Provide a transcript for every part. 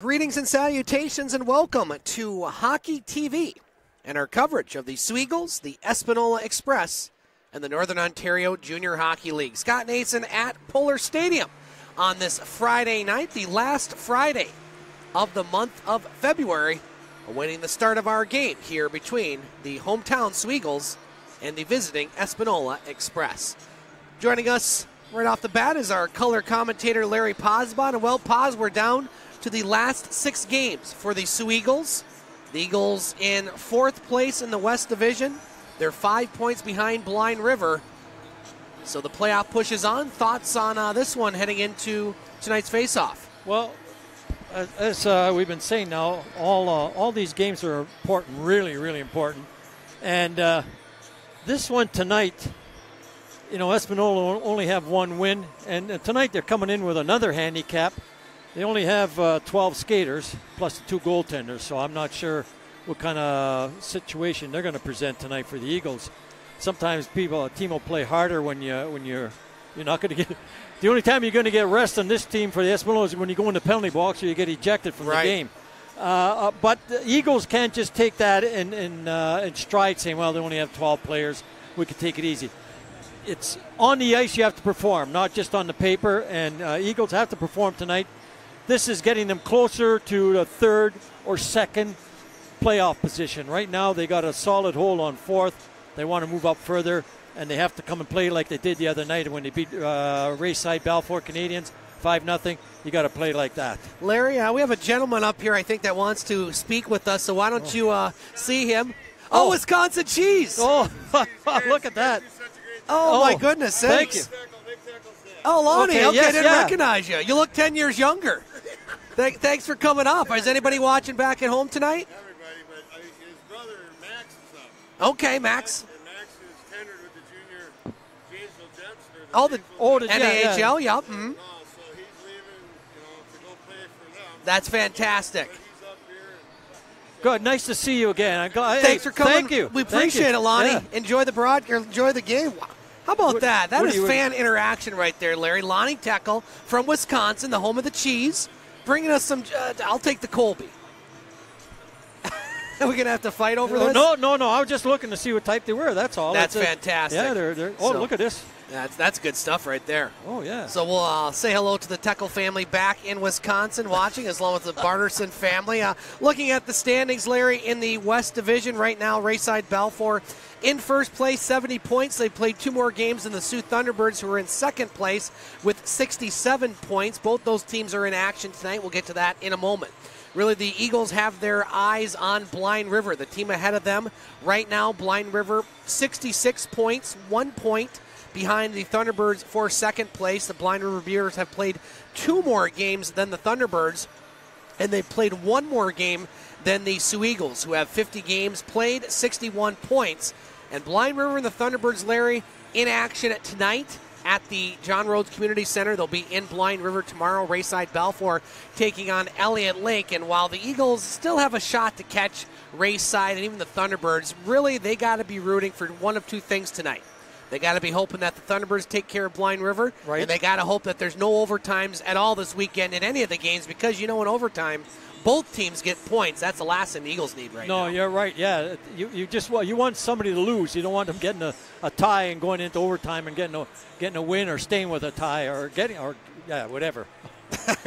Greetings and salutations, and welcome to Hockey TV and our coverage of the Soo the Espanola Express, and the Northern Ontario Junior Hockey League. Scott Nason at Pullar Stadium on this Friday night, the last Friday of the month of February, awaiting the start of our game here between the hometown Soo and the visiting Espanola Express. Joining us right off the bat is our color commentator Larry Pozzebon. And well, Pos, we're down to the last six games for the Soo Eagles. The Eagles in fourth place in the West Division. They're five points behind Blind River. So the playoff pushes on. Thoughts on uh, this one heading into tonight's faceoff? Well, as uh, we've been saying now, all uh, all these games are important, really, really important. And uh, this one tonight, you know, Espanola only have one win, and uh, tonight they're coming in with another handicap they only have uh, 12 skaters plus the two goaltenders, so I'm not sure what kind of situation they're going to present tonight for the Eagles. Sometimes people, a team will play harder when you when you're you're not going to get. The only time you're going to get rest on this team for the Espanola is when you go in the penalty box or you get ejected from right. the game. Uh, uh, but the Eagles can't just take that in in, uh, in stride, saying, "Well, they only have 12 players. We can take it easy." It's on the ice you have to perform, not just on the paper. And uh, Eagles have to perform tonight this is getting them closer to the third or second playoff position. Right now, they got a solid hold on fourth. They want to move up further, and they have to come and play like they did the other night when they beat uh, Rayside Balfour Canadians. 5 nothing. You got to play like that. Larry, uh, we have a gentleman up here, I think, that wants to speak with us. So why don't oh. you uh, see him? Oh, oh, Wisconsin cheese. Oh, look at that. Oh, oh, my goodness Thank you. Oh, Lonnie. Okay, okay yes, didn't yeah. recognize you. You look 10 years younger. Th- thanks for coming up. Is anybody watching back at home tonight? Everybody, but uh, his brother Max is up. Okay, Max. And Max is tenured with the junior Janesville Jets. The oh, the, oh, the NAHL, yeah, yeah. yep. Mm-hmm. So he's leaving, you know, to go play for them. That's fantastic. Good, nice to see you again. I'm glad, Thanks for coming. Thank you. We appreciate you. it, Lonnie. Yeah. Enjoy the broad. Enjoy the game. How about what, that? That is you, fan interaction right there, Larry. Lonnie Teckel from Wisconsin, the home of the cheese bringing us some. Uh, I'll take the Colby. Are we gonna have to fight over this? No, no, no. I was just looking to see what type they were. That's all. That's a, fantastic. Yeah, they're. they're oh, so, look at this. That's that's good stuff right there. Oh yeah. So we'll uh, say hello to the Teckel family back in Wisconsin, watching as long as the Bardarson family. Uh, looking at the standings, Larry in the West Division right now, Rayside Balfour in first place, 70 points. They played two more games than the Soo Thunderbirds, who are in second place with 67 points. Both those teams are in action tonight. We'll get to that in a moment. Really, the Eagles have their eyes on Blind River, the team ahead of them right now. Blind River, 66 points, one point behind the Thunderbirds for second place. The Blind River Bears have played two more games than the Thunderbirds, and they played one more game than the Soo Eagles, who have 50 games played, 61 points. And Blind River and the Thunderbirds, Larry, in action tonight at the John Rhodes Community Center. They'll be in Blind River tomorrow. Rayside Balfour taking on Elliot Lake. And while the Eagles still have a shot to catch Rayside and even the Thunderbirds, really they got to be rooting for one of two things tonight. They got to be hoping that the Thunderbirds take care of Blind River, right. and they got to hope that there's no overtimes at all this weekend in any of the games because you know in overtime both teams get points. That's the last thing the Eagles need right no, now. No, you're right. Yeah, you, you just well, you want somebody to lose. You don't want them getting a, a tie and going into overtime and getting a getting a win or staying with a tie or getting or yeah whatever.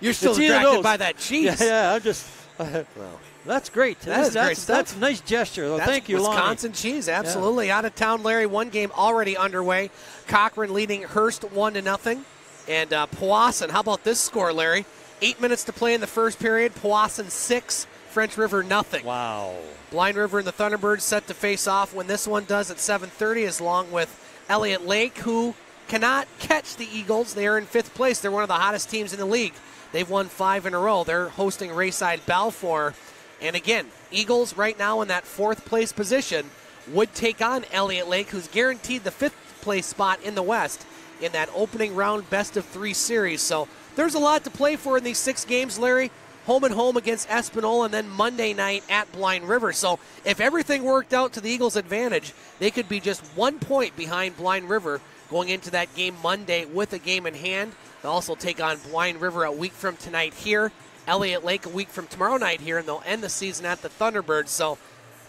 you're still distracted by that cheese. Yeah, yeah I'm just. Uh, well. That's great. That that's, that's, great stuff. That's a nice gesture. Well, that's thank you, Wisconsin Lonnie. cheese, absolutely. Yeah. Out of town, Larry. One game already underway. Cochrane leading Hearst one to nothing, and uh, Powassan. How about this score, Larry? Eight minutes to play in the first period. Powassan six, French River nothing. Wow. Blind River and the Thunderbirds set to face off when this one does at 7:30, along with Elliot Lake, who cannot catch the Eagles. They are in fifth place. They're one of the hottest teams in the league. They've won five in a row. They're hosting Rayside Balfour. And again, Eagles right now in that fourth place position would take on Elliot Lake, who's guaranteed the fifth place spot in the West in that opening round best of three series. So there's a lot to play for in these six games, Larry. Home and home against Espanola, and then Monday night at Blind River. So, if everything worked out to the Eagles' advantage, they could be just one point behind Blind River going into that game Monday with a game in hand. They'll also take on Blind River a week from tonight here Elliot Lake a week from tomorrow night here, and they'll end the season at the Thunderbirds. So,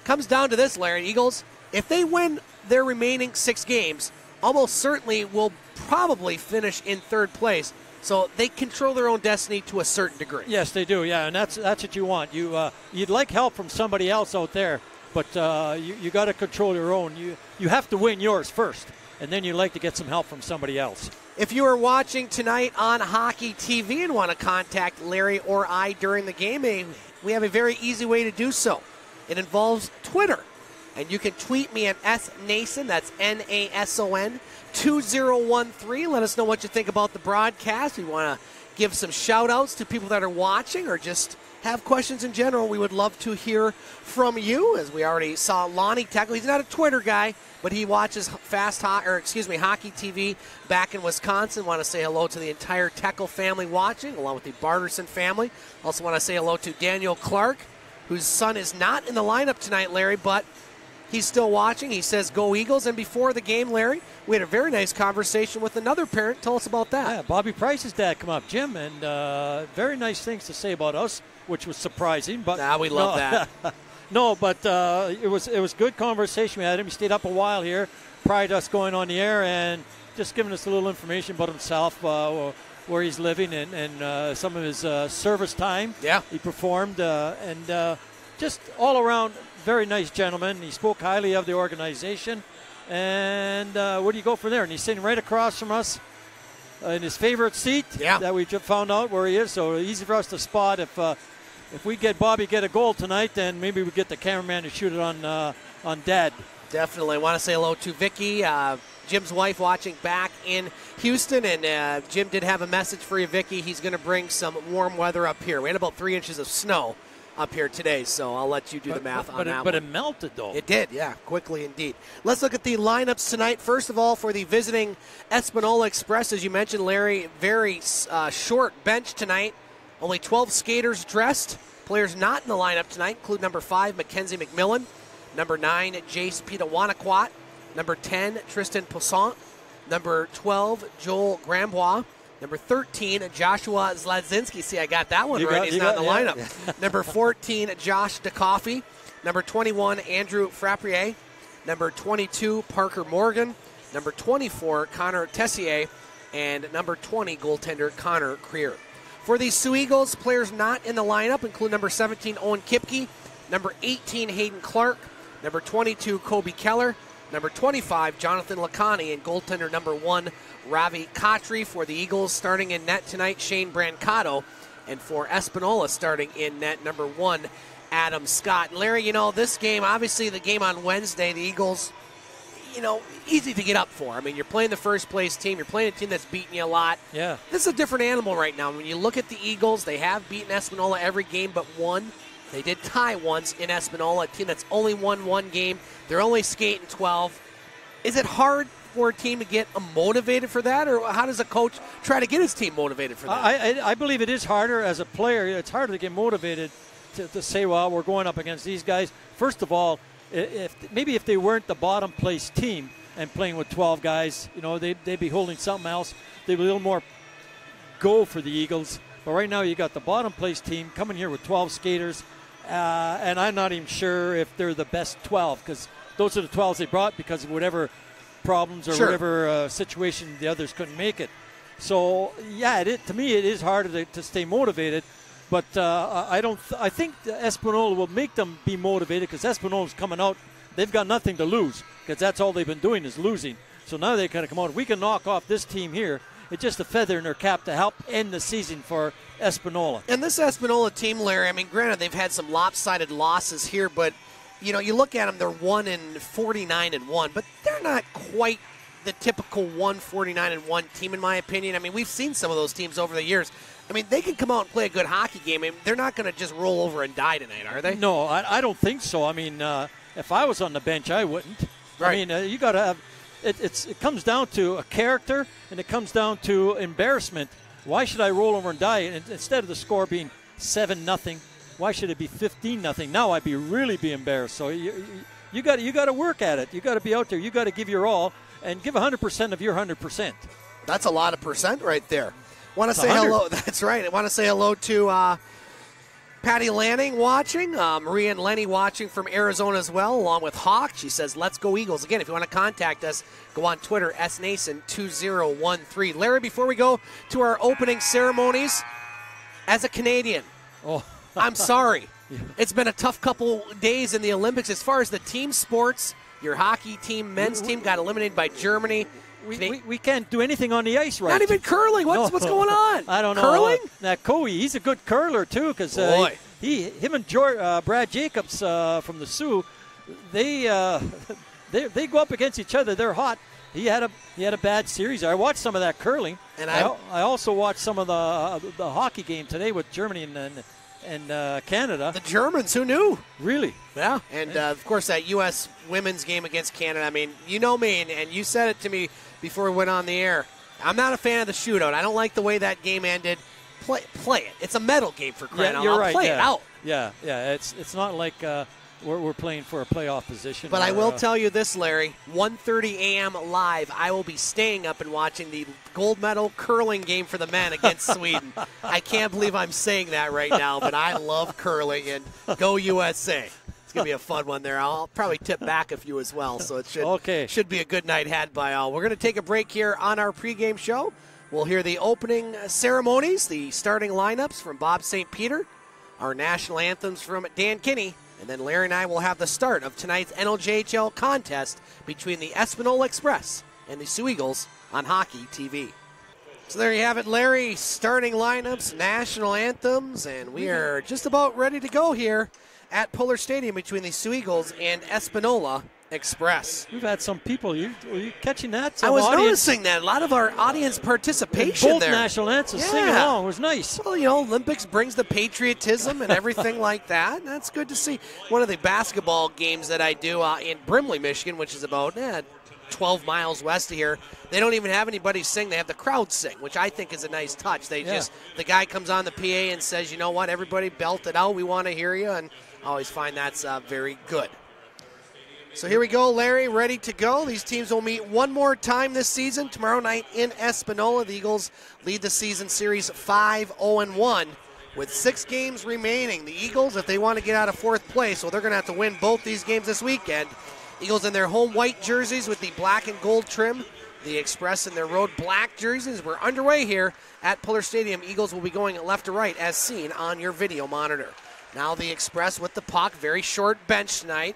comes down to this, Larry. Eagles, if they win their remaining six games, almost certainly will probably finish in third place. So they control their own destiny to a certain degree. Yes, they do. Yeah, and that's that's what you want. You uh, you'd like help from somebody else out there, but uh, you you got to control your own. You you have to win yours first, and then you like to get some help from somebody else. If you are watching tonight on Hockey TV and want to contact Larry or I during the game, eh, we have a very easy way to do so. It involves Twitter. And you can tweet me at S Nason, that's N A S O N 2013. Let us know what you think about the broadcast. We want to give some shout outs to people that are watching or just have questions in general. We would love to hear from you, as we already saw Lonnie Teckel. He's not a Twitter guy, but he watches fast or excuse me hockey TV back in Wisconsin. Want to say hello to the entire Teckle family watching, along with the Bardarson family. Also want to say hello to Daniel Clark, whose son is not in the lineup tonight, Larry, but He's still watching. He says, Go Eagles. And before the game, Larry, we had a very nice conversation with another parent. Tell us about that. Yeah, Bobby Price's dad come up, Jim, and uh, very nice things to say about us, which was surprising. But nah, we love no, that. no, but uh, it was it was good conversation we had him. He stayed up a while here prior to us going on the air and just giving us a little information about himself, uh, where he's living, and, and uh, some of his uh, service time. Yeah, he performed, uh, and just all around very nice gentleman. He spoke highly of the organization. And uh, where do you go from there? And he's sitting right across from us in his favorite seat yeah. that we just found out where he is. So easy for us to spot. If uh, if we get Bobby get a goal tonight, then maybe we get the cameraman to shoot it on uh, on Dad. Definitely. I want to say hello to Vicky, uh, Jim's wife, watching back in Houston. And uh, Jim did have a message for you, Vicky. He's going to bring some warm weather up here. We had about three inches of snow up here today. So I'll let you do but, the math but, on but that. It, but it melted though. It did, yeah, quickly indeed. Let's look at the lineups tonight. First of all, for the visiting Espanola Express, as you mentioned, Larry, very uh, short bench tonight. Only 12 skaters dressed. Players not in the lineup tonight include number five Mackenzie McMillan, number nine Jace Pitawanakwat, number 10 Tristan Poussaint, number 12 Joel Grambois. Number 13, Joshua Zladzinski. See, I got that one you right. Got, He's not got, in the yeah. lineup. Number 14, Josh DeCoffey. Number 21, Andrew Frappier. Number 22, Parker Morgan. Number 24, Connor Tessier. And number 20, goaltender Connor Creer. For the Soo Eagles, players not in the lineup include number 17, Owen Kipke. Number 18, Hayden Clark. Number 22, Kobe Keller. Number 25, Jonathan Lacani. And goaltender number 1, Ravi Khatri for the Eagles starting in net tonight, Shane Brancato. And for Espanola starting in net, number one, Adam Scott. Larry, you know, this game, obviously the game on Wednesday, the Eagles, you know, easy to get up for. I mean, you're playing the first place team, you're playing a team that's beating you a lot. Yeah. This is a different animal right now. When you look at the Eagles, they have beaten Espanola every game but one. They did tie once in Espanola, a team that's only won one game. They're only skating 12. Is it hard for a team to get motivated for that, or how does a coach try to get his team motivated for that? I, I, I believe it is harder as a player. It's harder to get motivated to, to, say, well, we're going up against these guys. First of all, if maybe if they weren't the bottom place team and playing with 12 guys, you know, they, they'd be holding something else. They'd be a little more go for the Eagles. But right now, you got the bottom place team coming here with 12 skaters, uh, and I'm not even sure if they're the best 12 because those are the 12s they brought because of whatever problems or sure. whatever uh, situation the others couldn't make it. So yeah, it, to me it is harder to, to stay motivated, but uh, I don't. Th- I think Espanola will make them be motivated because Espanola is coming out. They've got nothing to lose because that's all they've been doing is losing. So now they kind of come out. We can knock off this team here. It's just a feather in their cap to help end the season for Espanola. And this Espanola team, Larry. I mean, granted they've had some lopsided losses here, but you know, you look at them, they're 1 in 49 and 1, but they're not quite the typical 149 and 1 team, in my opinion. I mean, we've seen some of those teams over the years. I mean, they can come out and play a good hockey game. I mean, they're not going to just roll over and die tonight, are they? No, I, I don't think so. I mean, uh, if I was on the bench, I wouldn't. Right. I mean, uh, you got to have. It, it's it comes down to a character, and it comes down to embarrassment. Why should I roll over and die? And instead of the score being seven nothing, why should it be 15 nothing? Now I'd be really be embarrassed. So you, you got you got to work at it. You got to be out there. You got to give your all and give 100% of your 100%. That's a lot of percent right there. Want to say hello? That's right. I want to say hello to uh, Patty Lanning watching. Uh, Maria and Lenny watching from Arizona as well, along with Hawk. She says, Let's go Eagles. Again, if you want to contact us, go on Twitter, snason2013. Larry, before we go to our opening ceremonies, as a Canadian, Oh, I'm sorry. It's been a tough couple days in the Olympics. As far as the team sports, your hockey team, men's team got eliminated by Germany. we, we, we can't do anything on the ice right. Not even curling. What's, No. what's going on? I don't know. Curling? Uh, that Koe, he's a good curler too, because uh, he, he, him and George, uh, Brad Jacobs uh, from the Soo, they, uh, they they go up against each other. They're hot. He had a he had a bad series. I watched some of that curling, And I, I- I also watched some of the uh, the hockey game today with Germany and and, and uh, Canada. the Germans, who knew? really, Yeah. And uh, of course, that U.S. women's game against Canada. I mean, you know me, and, and you said it to me before we went on the air. I'm not a fan of the shootout. I don't like the way that game ended. Play, play it. It's a medal game for crying yeah, out you're loud. right. Play yeah. it out. Yeah, yeah. It's it's not like uh, we're, we're playing for a playoff position. But I will uh, tell you this, Larry. 1:30 a.m. live. I will be staying up and watching the gold medal curling game for the men against Sweden. I can't believe I'm saying that right now, but I love curling and go USA. It's gonna be a fun one there. I'll probably tip back a few as well, so it should Okay. should be a good night had by all. We're gonna take a break here on our pregame show. We'll hear the opening ceremonies, the starting lineups from Bob St. Peter, our national anthems from Dan Kinney, and then Larry and I will have the start of tonight's NOJHL contest between the Espanola Express and the Soo Eagles on Hockey TV. So there you have it, Larry. Starting lineups, national anthems, and we are just about ready to go here at Pullar Stadium between the Soo Eagles and Espanola Express. We've had some people. You were you catching that? I was audience, noticing that a lot of our audience participation both there. national anthems Yeah. singing along. Was nice. Well, you know, Olympics brings the patriotism and everything like that. And that's good to see. One of the basketball games that I do uh, in Brimley, Michigan, which is about eh, 12 miles west of here, they don't even have anybody sing. They have the crowd sing, which I think is a nice touch. They Yeah. just the guy comes on the PA and says, "You know what? Everybody belt it out. We want to hear you." And I always find that's uh, very good. So here we go, Larry, ready to go. These teams will meet one more time this season tomorrow night in Espanola. The Eagles lead the season series 5 0 1 with six games remaining. The Eagles, if they want to get out of fourth place, well, they're going to have to win both these games this weekend. Eagles in their home white jerseys with the black and gold trim. The Express in their road black jerseys. We're underway here at Pullar Stadium. Eagles will be going left to right as seen on your video monitor. Now the Express with the puck. Very short bench tonight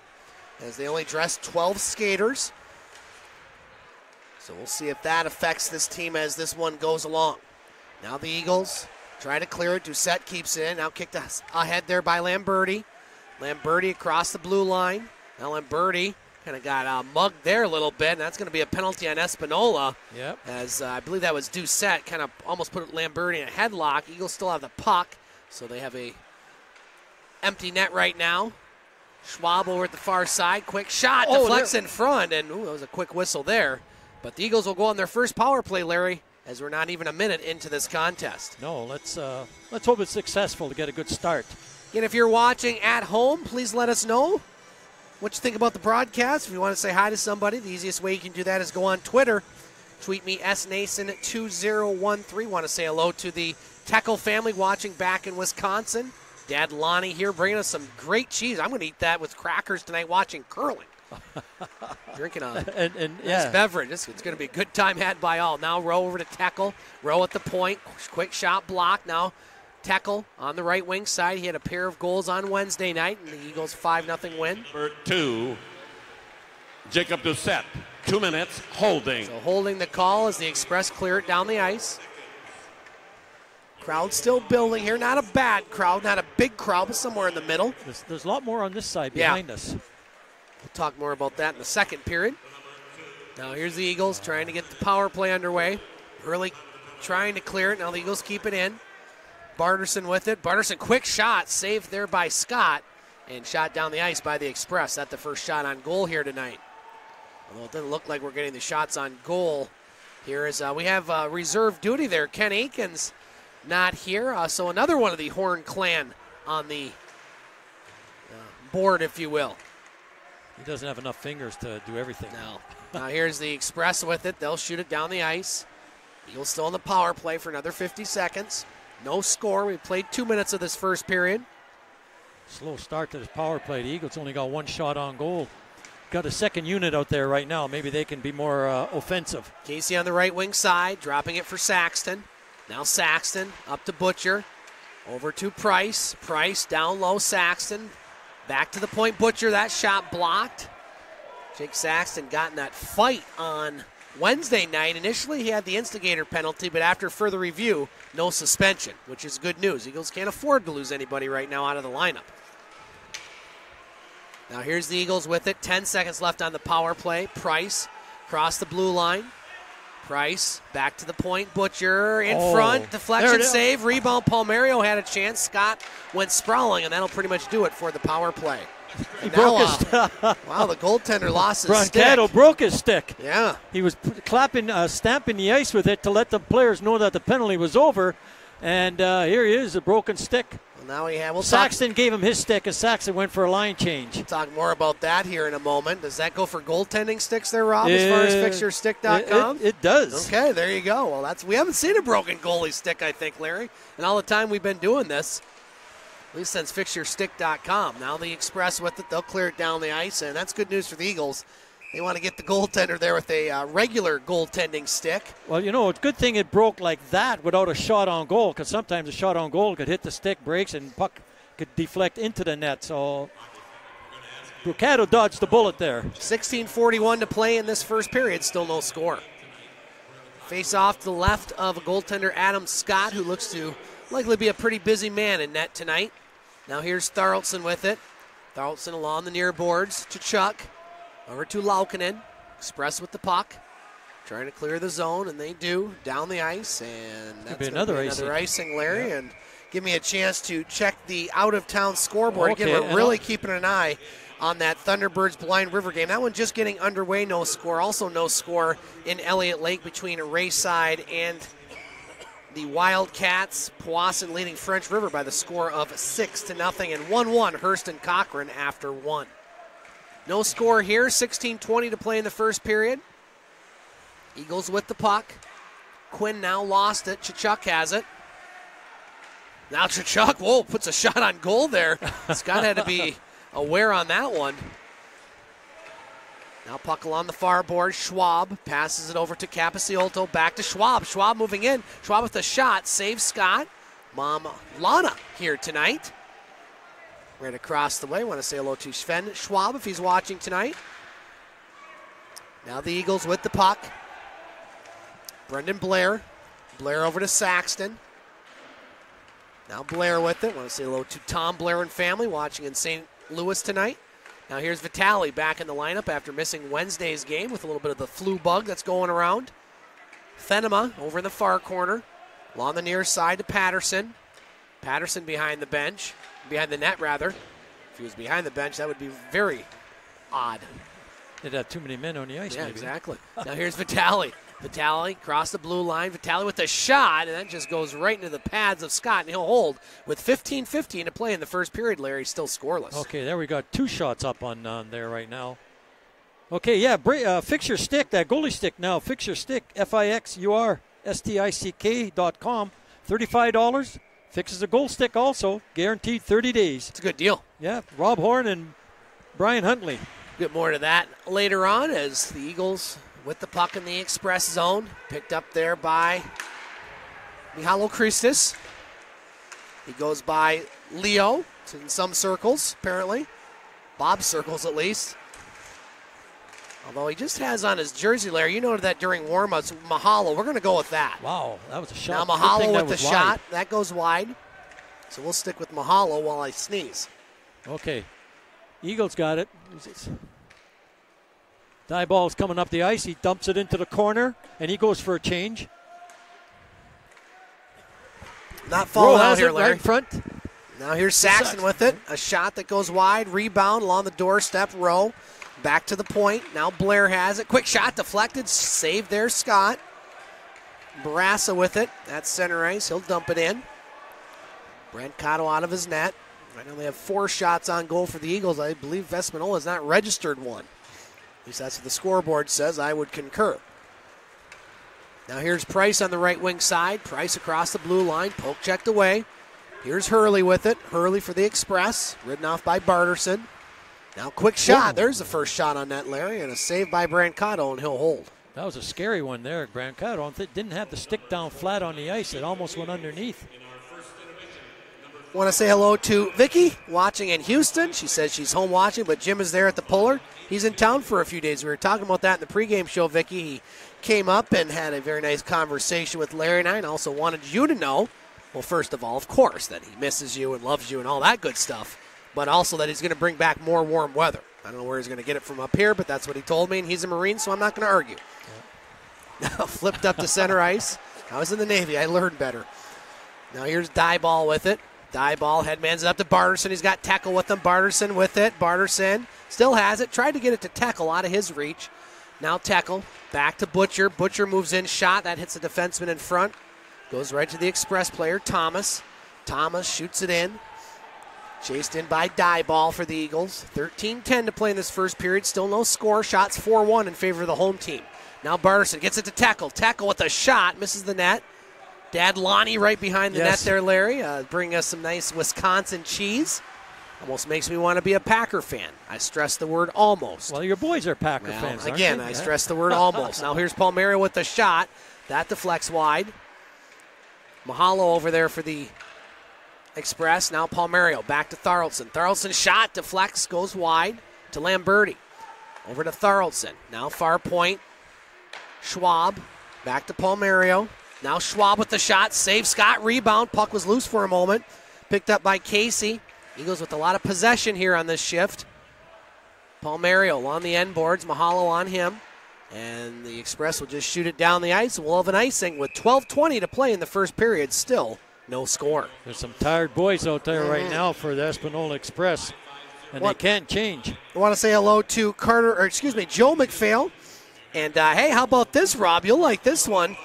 as they only dress 12 skaters. So we'll see if that affects this team as this one goes along. Now the Eagles try to clear it. Doucette keeps it in. Now kicked ahead there by Lamberti. Lamberti across the blue line. Now Lamberti kind of got uh, mugged there a little bit, and that's going to be a penalty on Espanola. Yep. As uh, I believe that was Doucette, kind of almost put Lamberti in a headlock. Eagles still have the puck, so they have a empty net right now. Schwab over at the far side. Quick shot. Oh, deflects in front. And ooh, that was a quick whistle there. But the Eagles will go on their first power play, Larry, as we're not even a minute into this contest. No, let's uh, let's hope it's successful to get a good start. And if you're watching at home, please let us know what you think about the broadcast. If you want to say hi to somebody, the easiest way you can do that is go on Twitter. Tweet me snason2013. Want to say hello to the Teckle family watching back in Wisconsin. Dad Lonnie here bringing us some great cheese. I'm going to eat that with crackers tonight watching curling. Drinking a And and Nice yeah, beverage. It's, it's going to be a good time had by all. Now Rowe over to Teckel. Rowe at the point. Quick shot block. Now Teckel on the right wing side. He had a pair of goals on Wednesday night, and the Eagles 5 0 win. Number two, Jacob Doucette. Two minutes, holding. So holding the call as the Express clear it down the ice. Crowd still building here. Not a bad crowd, not a big crowd, but somewhere in the middle. there's, there's a lot more on this side Yeah. behind us. We'll talk more about that in the second period. Now here's the Eagles trying to get the power play underway. Early trying to clear it. Now the Eagles keep it in. Bardarson with it. Bardarson, quick shot, saved there by Scott, and shot down the ice by the Express. That's the first shot on goal here tonight. Although it doesn't look like we're getting the shots on goal here. Is uh, we have uh, reserve duty there. Ken Aikens not here, uh, so another one of the Horn clan on the uh, board, if you will. He doesn't have enough fingers to do everything. No. now here's the Express with it. They'll shoot it down the ice. Eagles still in the power play for another 50 seconds. No score. We played two minutes of this first period. Slow start to this power play. The Eagles only got one shot on goal. Got a second unit out there right now. Maybe they can be more uh, offensive. Casey on the right wing side, dropping it for Saxton. Now Saxton up to Butcher. Over to Price. Price down low, Saxton. Back to the point, Butcher. That shot blocked. Jake Saxton got in that fight on Wednesday night. Initially, he had the instigator penalty, but after further review, no suspension, which is good news. Eagles can't afford to lose anybody right now out of the lineup. Now here's the Eagles with it. 10 seconds left on the power play. Price across the blue line. Price back to the point. Butcher in Oh, front. Deflection save. Rebound. Palmerio had a chance. Scott went sprawling, and that'll pretty much do it for the power play. Now, broke his uh, wow, the goaltender lost his stick. Brancato broke his stick. Yeah. He was clapping, uh, stamping the ice with it to let the players know that the penalty was over. And uh, here he is, a broken stick. Well, now we have. We'll talk, Saxton gave him his stick, and Saxton went for a line change. talk more about that here in a moment. Does that go for goaltending sticks there, Rob? as far as fixurstick.com. It, it, it does. Okay, there you go. Well, that's we haven't seen a broken goalie stick, I think, Larry, and all the time we've been doing this. At least since fixurstick.com. Now the Express with it, they'll clear it down the ice, and that's good news for the Eagles. They want to get the goaltender there with a uh, regular goaltending stick. Well, you know, it's a good thing it broke like that without a shot on goal, because sometimes a shot on goal could hit the stick, breaks, and puck could deflect into the net. So Brancato dodged the bullet there. 16:41 to play in this first period. Still no score. Face off to the left of a goaltender Adam Scott, who looks to likely be a pretty busy man in net tonight. Now here's Tharaldson with it. Tharaldson along the near boards to Chuck. Over to Laukinen. Express with the puck. Trying to clear the zone, and they do down the ice. And that's be another be another icing. icing, Larry. And give me a chance to check the out of town scoreboard. Okay, Again, we're really keeping an eye on that Thunderbirds Blind River game. That one just getting underway, no score. Also, no score in Elliot Lake between Rayside and the Wildcats. Powassan leading French River by the score of six to nothing, and one-one Hurston Cochrane after one. No score here. 16-20 to play in the first period. Eagles with the puck. Quinn now lost it. Chachuk has it. Now Chachuk, whoa, puts a shot on goal there. Scott had to be aware on that one. Now puck along the far board. Schwab passes it over to Capiciolto. Back to Schwab. Schwab moving in. Schwab with the shot. Saves Scott. Mom Lana here tonight. Right across the way. Want to say hello to Sven Schwab if he's watching tonight. Now the Eagles with the puck. Brendan Blair. Blair over to Saxton. Now Blair with it. Want to say hello to Tom Blair and family watching in St. Louis tonight. Now here's Vitali back in the lineup after missing Wednesday's game with a little bit of the flu bug that's going around. Fenema over in the far corner. Along the near side to Patterson. Patterson behind the bench. Behind the net, rather. If he was behind the bench, that would be very odd. They'd have too many men on the ice. Yeah, maybe. exactly. now here's Vitali. Vitali across the blue line. Vitali with a shot, and that just goes right into the pads of Scott, and he'll hold with 15-15 to play in the first period. Larry still scoreless. Okay, there we got two shots up on, on there right now. Okay, yeah, uh, fix your stick, that goalie stick now. Fix your stick, F I X U R S T I C K dot com. $35. Fixes a goal stick also, guaranteed 30 days. It's a good deal. Yeah, Rob Horn and Brian Huntley. Get more to that later on as the Eagles with the puck in the express zone, picked up there by Mihalo Christis. He goes by Leo in some circles, apparently. Bob's circles, at least. Although he just has on his jersey layer, you know that during warmups, Mahalo. We're going to go with that. Wow, that was a shot. Thing Mahalo with the wide. shot. That goes wide. So we'll stick with Mahalo while I sneeze. Okay. Eagles got it. Dieball's coming up the ice. He dumps it into the corner, and he goes for a change. Not Rowe falling out here, it right in front. Now here's Saxton with it. A shot that goes wide. Rebound along the doorstep. Rowe. Back to the point. Now Blair has it. Quick shot deflected. Saved there, Scott. Barassa with it. That's center ice. He'll dump it in. Brancato out of his net. Right now they have four shots on goal for the Eagles. I believe Espanola has not registered one. At least that's what the scoreboard says. I would concur. Now here's Price on the right wing side. Price across the blue line. Poke checked away. Here's Hurley with it. Hurley for the Express, ridden off by Bardarson. Now, quick shot. There's the first shot on that, Larry, and a save by Brancato, and he'll hold. That was a scary one there. Brancato didn't have the stick down flat on the ice. It almost went underneath. Want to say hello to Vicky watching in Houston. She says she's home watching, but Jim is there at the Pullar. He's in town for a few days. We were talking about that in the pregame show, Vicky. He came up and had a very nice conversation with Larry and I, and also wanted you to know, well, first of all, of course, that he misses you and loves you and all that good stuff, but also that he's going to bring back more warm weather. I don't know where he's going to get it from up here, but that's what he told me, and he's a Marine, so I'm not going to argue. Now flipped up to center ice. I was in the Navy. I learned better. Now here's Dieball with it. Dieball, headmans it up to Bardarson. He's got Teckel with him. Bardarson with it. Bardarson still has it. Tried to get it to Teckel out of his reach. Now Teckel. Back to Butcher. Butcher moves in. Shot. That hits the defenseman in front. Goes right to the express player, Thomas. Thomas shoots it in. Chased in by Dieball for the Eagles. 13 10 to play in this first period. Still no score. Shots 4 1 in favor of the home team. Now Bardarson gets it to Teckel. Teckel with a shot. Misses the net. Dad Lonnie right behind the Yes. net there, Larry. Uh, bring us some nice Wisconsin cheese. Almost makes me want to be a Packer fan. I stress the word almost. Well, your boys are Packer Well, fans. again? I Yeah. stress the word almost. now here's Palmerio with the shot. That deflects wide. Mahalo over there for the Express. Now Palmerio back to Tharaldson. Tharaldson shot deflects, goes wide to Lamberti. Over to Tharaldson. Now far point. Schwab back to Palmerio. Now Schwab with the shot. Save Scott. Rebound. Puck was loose for a moment. Picked up by Casey. Eagles with a lot of possession here on this shift. Palmerio on the end boards. Mahalo on him. And the Express will just shoot it down the ice. We'll have an icing with 12.20 to play in the first period. Still no score. There's some tired boys out there right Mm-hmm. now for the Espanola Express, and What- they can't change. I want to say hello to Carter, or excuse me, Joe McPhail. And uh, hey, how about this, Rob? You'll like this one.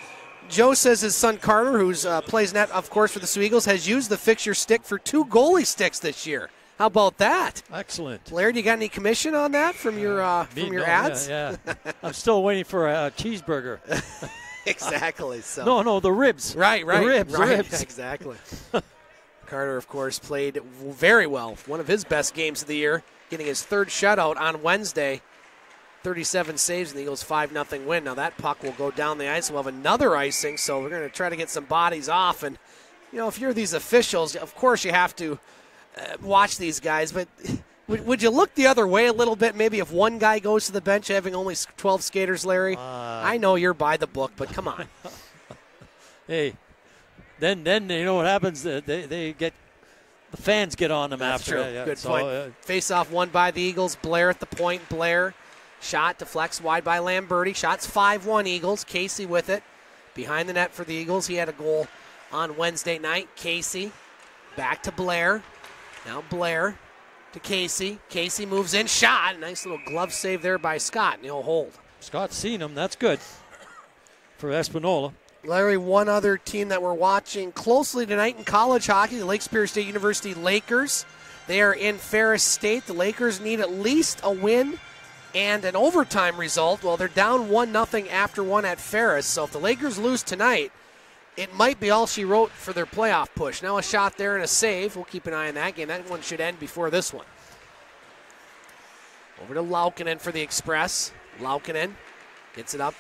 Joe says his son Carter, who uh, plays net, of course, for the Soo Eagles, has used the fixture stick for two goalie sticks this year. How about that, Excellent. Larry? Do you got any commission on that from your uh, from your no, ads? Yeah, yeah. I'm still waiting for a, cheeseburger. exactly. So No, no, the ribs. Right, right. The ribs, right, ribs. Exactly. Carter, of course, played very well. One of his best games of the year, getting his third shutout on Wednesday. 37 saves, and the Eagles 5 0 win. Now, that puck will go down the ice. We'll have another icing, so we're going to try to get some bodies off. And, you know, if you're these officials, of course you have to uh, watch these guys, but. Would, would you look the other way a little bit? Maybe if one guy goes to the bench having only 12 skaters, Larry? I know you're by the book, but come on. Hey, then then you know what happens? Uh, They they get the fans get on them That's after. true. yeah. Good So, point. uh, Face off won by the Eagles. Blair at the point. Blair shot deflects wide by Lamberti. Shots 5 1 Eagles. Casey with it. Behind the net for the Eagles. He had a goal on Wednesday night. Casey back to Blair. Now Blair to Casey. Casey moves in. Shot. Nice little glove save there by Scott, and he'll hold. Scott's seen them. That's good for Espanola. Larry, one other team that we're watching closely tonight in college hockey, the Lake Superior State University Lakers. They are in Ferris State. The Lakers need at least a win and an overtime result. Well, they're down 1 0 after one at Ferris. So if the Lakers lose tonight, it might be all she wrote for their playoff push. Now a shot there and a save. We'll keep an eye on that game. That one should end before this one. Over to Laukinen for the Express. Laukinen gets it up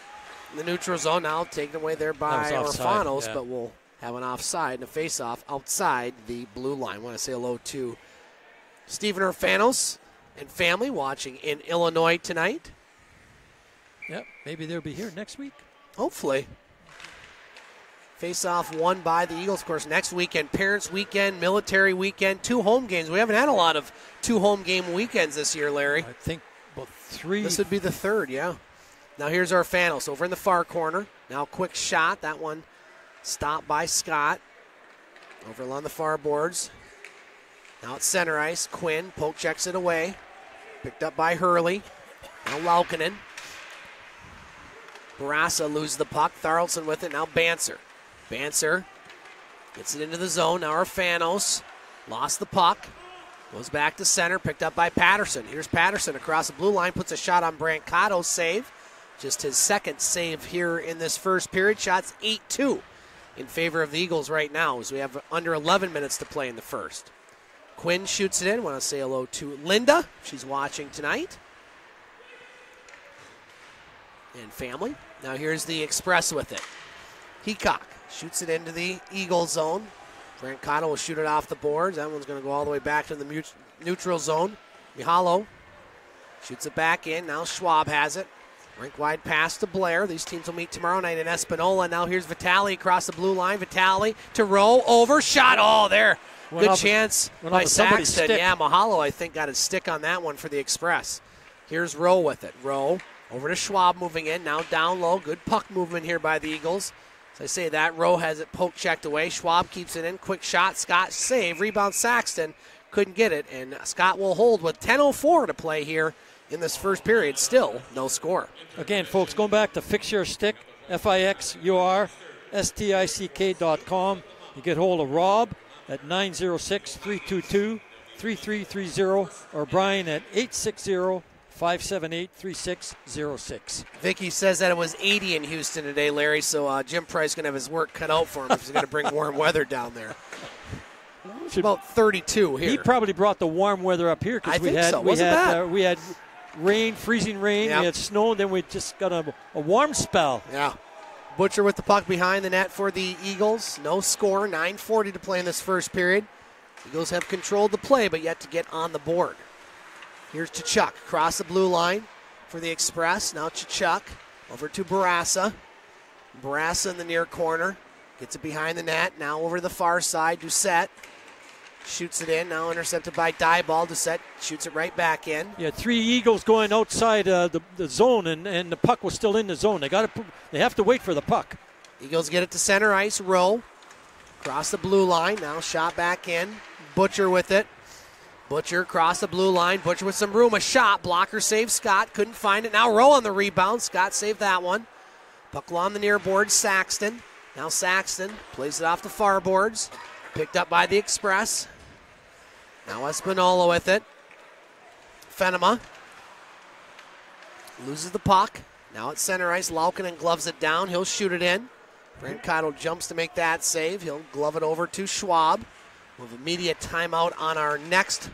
in the neutral zone now, taken away there by That was Orfanos, yeah. but we'll have an offside and a face-off outside the blue line. want to say hello to Stephen Orfanos and family watching in Illinois tonight. Yep, maybe they'll be here next week. Hopefully. Face-off won by the Eagles. Of course, next weekend, Parents Weekend, Military Weekend, two home games. We haven't had a lot of two home game weekends this year, Larry. I think about three. This would be the third, yeah. Now here's Orfanos over in the far corner. Now quick shot. That one stopped by Scott. Over along the far boards. Now it's center ice. Quinn poke checks it away. Picked up by Hurley. Now Laukinen. Barassa loses the puck. Tharaldson with it. Now Banser. Banser gets it into the zone. Now Orfanos lost the puck. Goes back to center, picked up by Patterson. Here's Patterson across the blue line, puts a shot on Brancato, save. Just his second save here in this first period. Shots 8 2 in favor of the Eagles right now as we have under 11 minutes to play in the first. Quinn shoots it in. Want to say hello to Linda. She's watching tonight. And family. Now here's the Express with it. Heacock shoots it into the Eagle zone. Cottle will shoot it off the boards. That one's going to go all the way back to the neutral zone. Mihalo shoots it back in. Now Schwab has it. Rink wide pass to Blair. These teams will meet tomorrow night in Espanola. Now here's Vitali across the blue line. Vitali to roll over shot. Oh, there. Went Good chance by off of somebody's Saxton. stick. Yeah, Mahalo I think got his stick on that one for the Express. Here's Rowe with it. Rowe over to Schwab moving in. Now down low. Good puck movement here by the Eagles. As I say that, Rowe has it poke checked away. Schwab keeps it in. Quick shot. Scott save. Rebound Saxton. Couldn't get it. And Scott will hold with 10.04 to play here in this first period. Still no score. Again, folks, going back to Fix Your Stick, F I X U R S T I C K dot com. You get hold of Rob at 906 322 3330 or Brian at 860 578 3606. Vicky says that it was 80 in Houston today, Larry. So uh, Jim Price going to have his work cut out for him if he's going to bring warm weather down there. It's about 32 here. He probably brought the warm weather up here because we had so. we had uh, we had rain, freezing rain, Yep. we had snow, then we just got a, a warm spell. Yeah. Butcher with the puck behind the net for the Eagles. No score. 9.40 to play in this first period. Eagles have controlled the play, but yet to get on the board. Here's Chuck across the blue line for the Express. Now Chuck over to Barassa. Barassa in the near corner. Gets it behind the net. Now over the far side. Doucette shoots it in. Now intercepted by Dieball. Doucette shoots it right back in. Had three Eagles going outside uh, the, the zone, and, and the puck was still in the zone. They got to they have to wait for the puck. Eagles get it to center ice. Rowe. Across the blue line. Now shot back in. Butcher with it. Butcher across the blue line. Butcher with some room. A shot. Blocker saved Scott. Couldn't find it. Now Rowe on the rebound. Scott saved that one. Puck on the near board. Saxton. Now Saxton plays it off the far boards. Picked up by the Express. Now Espanola with it. Fenema loses the puck. Now at center ice, Laukinen gloves it down. He'll shoot it in. Brancato jumps to make that save. He'll glove it over to Schwab. We'll have immediate timeout on our next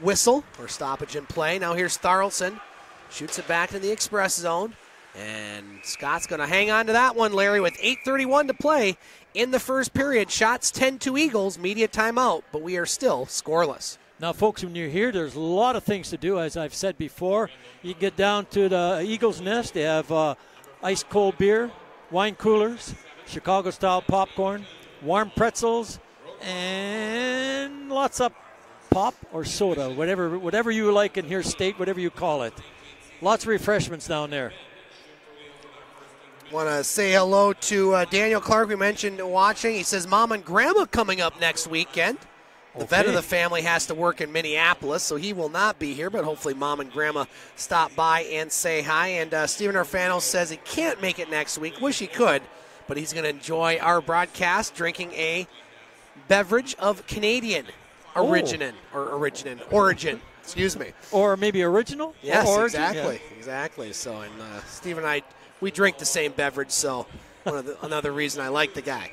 whistle or stoppage in play. Now here's Tharaldson. Shoots it back to the express zone. And Scott's going to hang on to that one, Larry, with 8.31 to play in the first period. Shots 10 to Eagles, media timeout, but we are still scoreless. Now, folks, when you're here, there's a lot of things to do, as I've said before. You get down to the Eagles Nest. They have uh, ice cold beer, wine coolers, Chicago style popcorn, warm pretzels, and lots of pop or soda, whatever whatever you like in here, state, whatever you call it. Lots of refreshments down there. Want to say hello to uh, Daniel Clark. We mentioned watching. He says mom and grandma coming up next weekend. The vet of the family has to work in Minneapolis, so he will not be here. But hopefully, mom and grandma stop by and say hi. And uh, Stephen Orfano says he can't make it next week. Wish he could, but he's going to enjoy our broadcast, drinking a beverage of Canadian Oh. origin or origin origin. Excuse me. Or maybe original? Or Yes, origin? exactly, exactly. So, and uh, Steve and I, we drink the same beverage, so one of the, another reason I like the guy.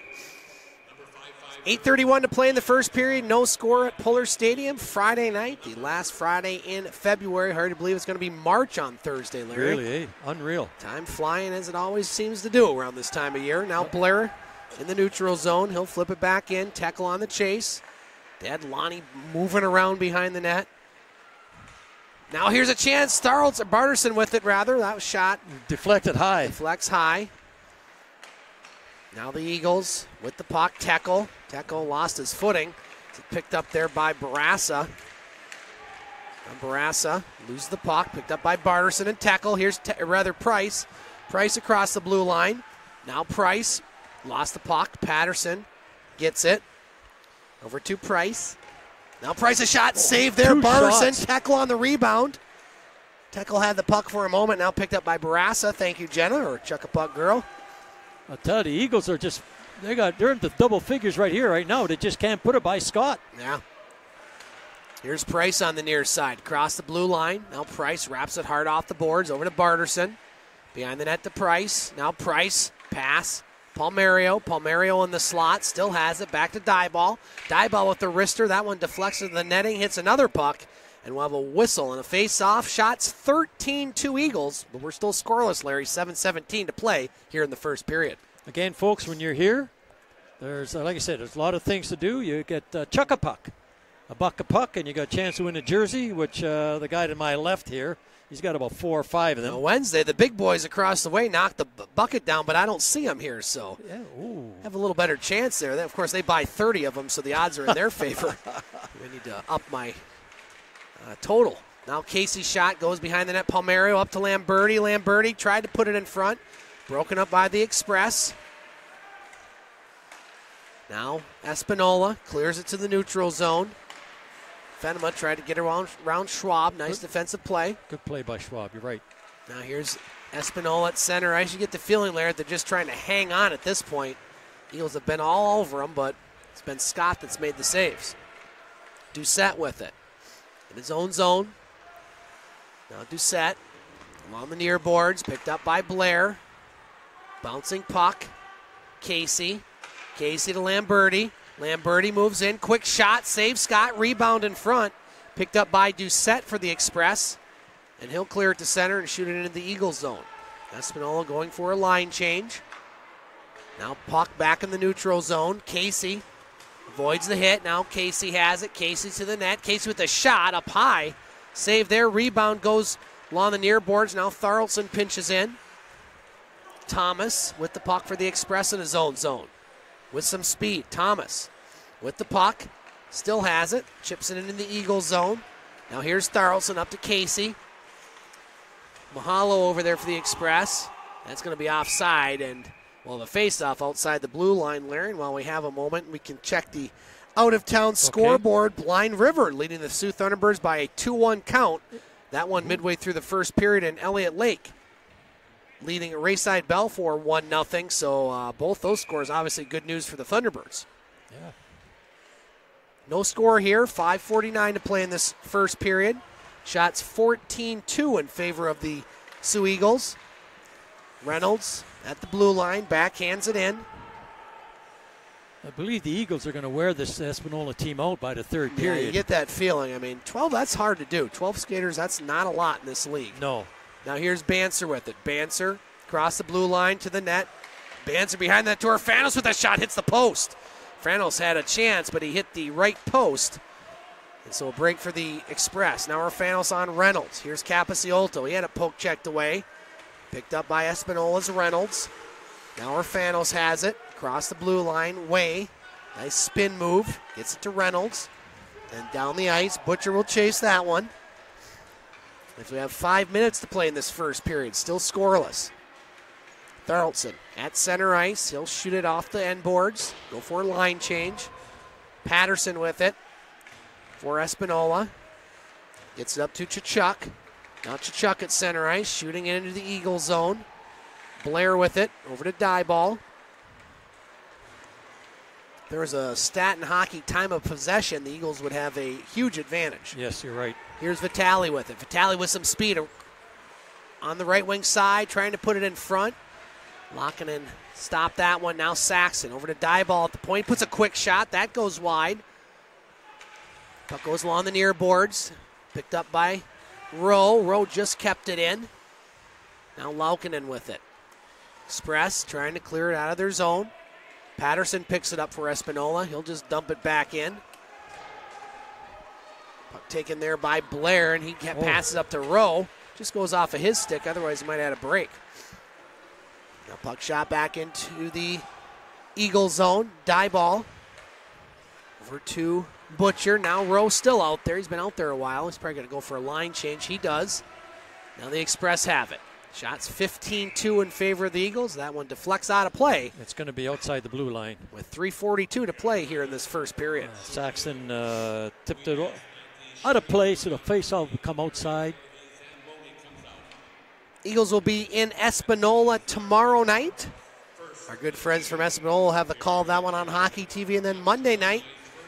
8:31 to play in the first period. No score at Pullar Stadium Friday night, the last Friday in February. Hard to believe it's going to be March on Thursday, Larry. Really, eh? unreal. Time flying as it always seems to do around this time of year. Now Blair in the neutral zone. He'll flip it back in, Teckel on the chase. Dad Lonnie moving around behind the net. Now here's a chance. Starles or Bardarson with it rather. That was shot. Deflected high. Flex high. Now the Eagles with the puck. Teckle. Teckle lost his footing. It's picked up there by Barassa. And Barassa loses the puck. Picked up by Bardarson and Teckel. Here's rather Price. Price across the blue line. Now Price lost the puck. Patterson gets it. Over to Price. Now Price a shot. Save there. Two Bardarson. shots. Teckle on the rebound. Teckle had the puck for a moment. Now picked up by Barassa. Thank you, Jenna, or Chuck a Puck Girl. I tell you, the Eagles are just they got they're in the double figures right here, right now. They just can't put it by Scott. Yeah. Here's Price on the near side. Cross the blue line. Now Price wraps it hard off the boards. Over to Bardarson. Behind the net to Price. Now Price. Pass. Palmerio, Palmerio in the slot, still has it. Back to Dieball. Dieball with the wrister. That one deflects to the netting, hits another puck, and we'll have a whistle and a face-off. Shots 13-2 Eagles, but we're still scoreless, Larry. 7-17 to play here in the first period. Again, folks, when you're here, there's uh, like I said, there's a lot of things to do. You get uh, chuck a puck, a buck a puck, and you got a chance to win a jersey. Which uh, the guy to my left here, he's got about four or five of them. On Wednesday, the big boys across the way knocked the bucket down, but I don't see them here, so Yeah, ooh. have a little better chance there. Of course, they buy 30 of them, so the odds are in their favor. we need to up my uh, total. Now Casey's shot goes behind the net. Palmerio up to Lamberti. Lamberti tried to put it in front, broken up by the Express. Now Espanola clears it to the neutral zone. Fenema tried to get around, around Schwab. Nice defensive play. Good play by Schwab. You're right. Now here's Espanola at center. I should get the feeling, Larry, they're just trying to hang on at this point. Eagles have been all over them, but it's been Scott that's made the saves. Doucette with it. In his own zone. Now Doucette along the near boards, picked up by Blair. Bouncing puck. Casey. Casey to Lamberti. Lamberti moves in. Quick shot. Save Scott. Rebound in front. Picked up by Doucette for the Express and he'll clear it to center and shoot it into the Eagles zone. Espanola going for a line change. Now puck back in the neutral zone. Casey avoids the hit. Now Casey has it. Casey to the net. Casey with a shot up high. Save there. Rebound goes along the near boards. Now Tharaldson pinches in. Thomas with the puck for the Express in his own zone. With some speed. Thomas with the puck. Still has it. Chips it into the Eagles zone. Now here's Tharaldson up to Casey. Mahalo over there for the Express. That's going to be offside, and well, the face-off outside the blue line, Larry. And while we have a moment, we can check the out-of-town scoreboard. Blind River leading the Soo Thunderbirds by a 2-1 count. That one midway through the first period, and Elliot Lake leading Rayside Balfour 1 0. So uh, both those scores, obviously, good news for the Thunderbirds. Yeah. No score here. 5.49 to play in this first period. Shots 14 2 in favor of the Soo Eagles. Reynolds at the blue line, backhands it in. I believe the Eagles are going to wear this Espanola team out by the third Yeah, period. you get that feeling. I mean, 12, that's hard to do. 12 skaters, that's not a lot in this league. no. Now here's Banser with it. Banser across the blue line to the net. Banser behind that door. Fanos with a shot hits the post. Fanos had a chance, but he hit the right post. And so a break for the Express. Now Orfanos on Reynolds. Here's Capiciolto. He had a poke checked away. Picked up by Espanola's Reynolds. Now Orfanos has it. Across the blue line. Way. Nice spin move. Gets it to Reynolds. And down the ice. Butcher will chase that one. If we have five minutes to play in this first period, still scoreless. Tharaldson at center ice. He'll shoot it off the end boards. Go for a line change. Patterson with it for Espanola. Gets it up to Chachuk. Now Chachuk at center ice, shooting it into the Eagle zone. Blair with it over to Dieball. There was a stat in hockey time of possession. The Eagles would have a huge advantage. Yes, you're right. Here's Vitali with it. Vitali with some speed on the right wing side, trying to put it in front. Locking in, stop that one. Now Saxton over to Dieball at the point, puts a quick shot. That goes wide. Puck goes along the near boards. Picked up by Rowe. Rowe just kept it in. Now Laukinen with it. Express trying to clear it out of their zone. Patterson picks it up for Espanola. He'll just dump it back in. Puck taken there by Blair, and he Oh. passes up to Rowe. Just goes off of his stick, otherwise, he might have had a break. Now, puck shot back into the Eagle zone. Dieball. Over to Butcher. Now, Rowe still out there. He's been out there a while. He's probably going to go for a line change. He does. Now, the Express have it. Shots 15 2 in favor of the Eagles. That one deflects out of play It's going to be outside the blue line. with 3.42 to play here in this first period. Saxton uh, tipped it out of play, so the face-off will come outside. Eagles will be in Espanola tomorrow night. Our good friends from Espanola will have the call of that one on Hockey TV. And then Monday night,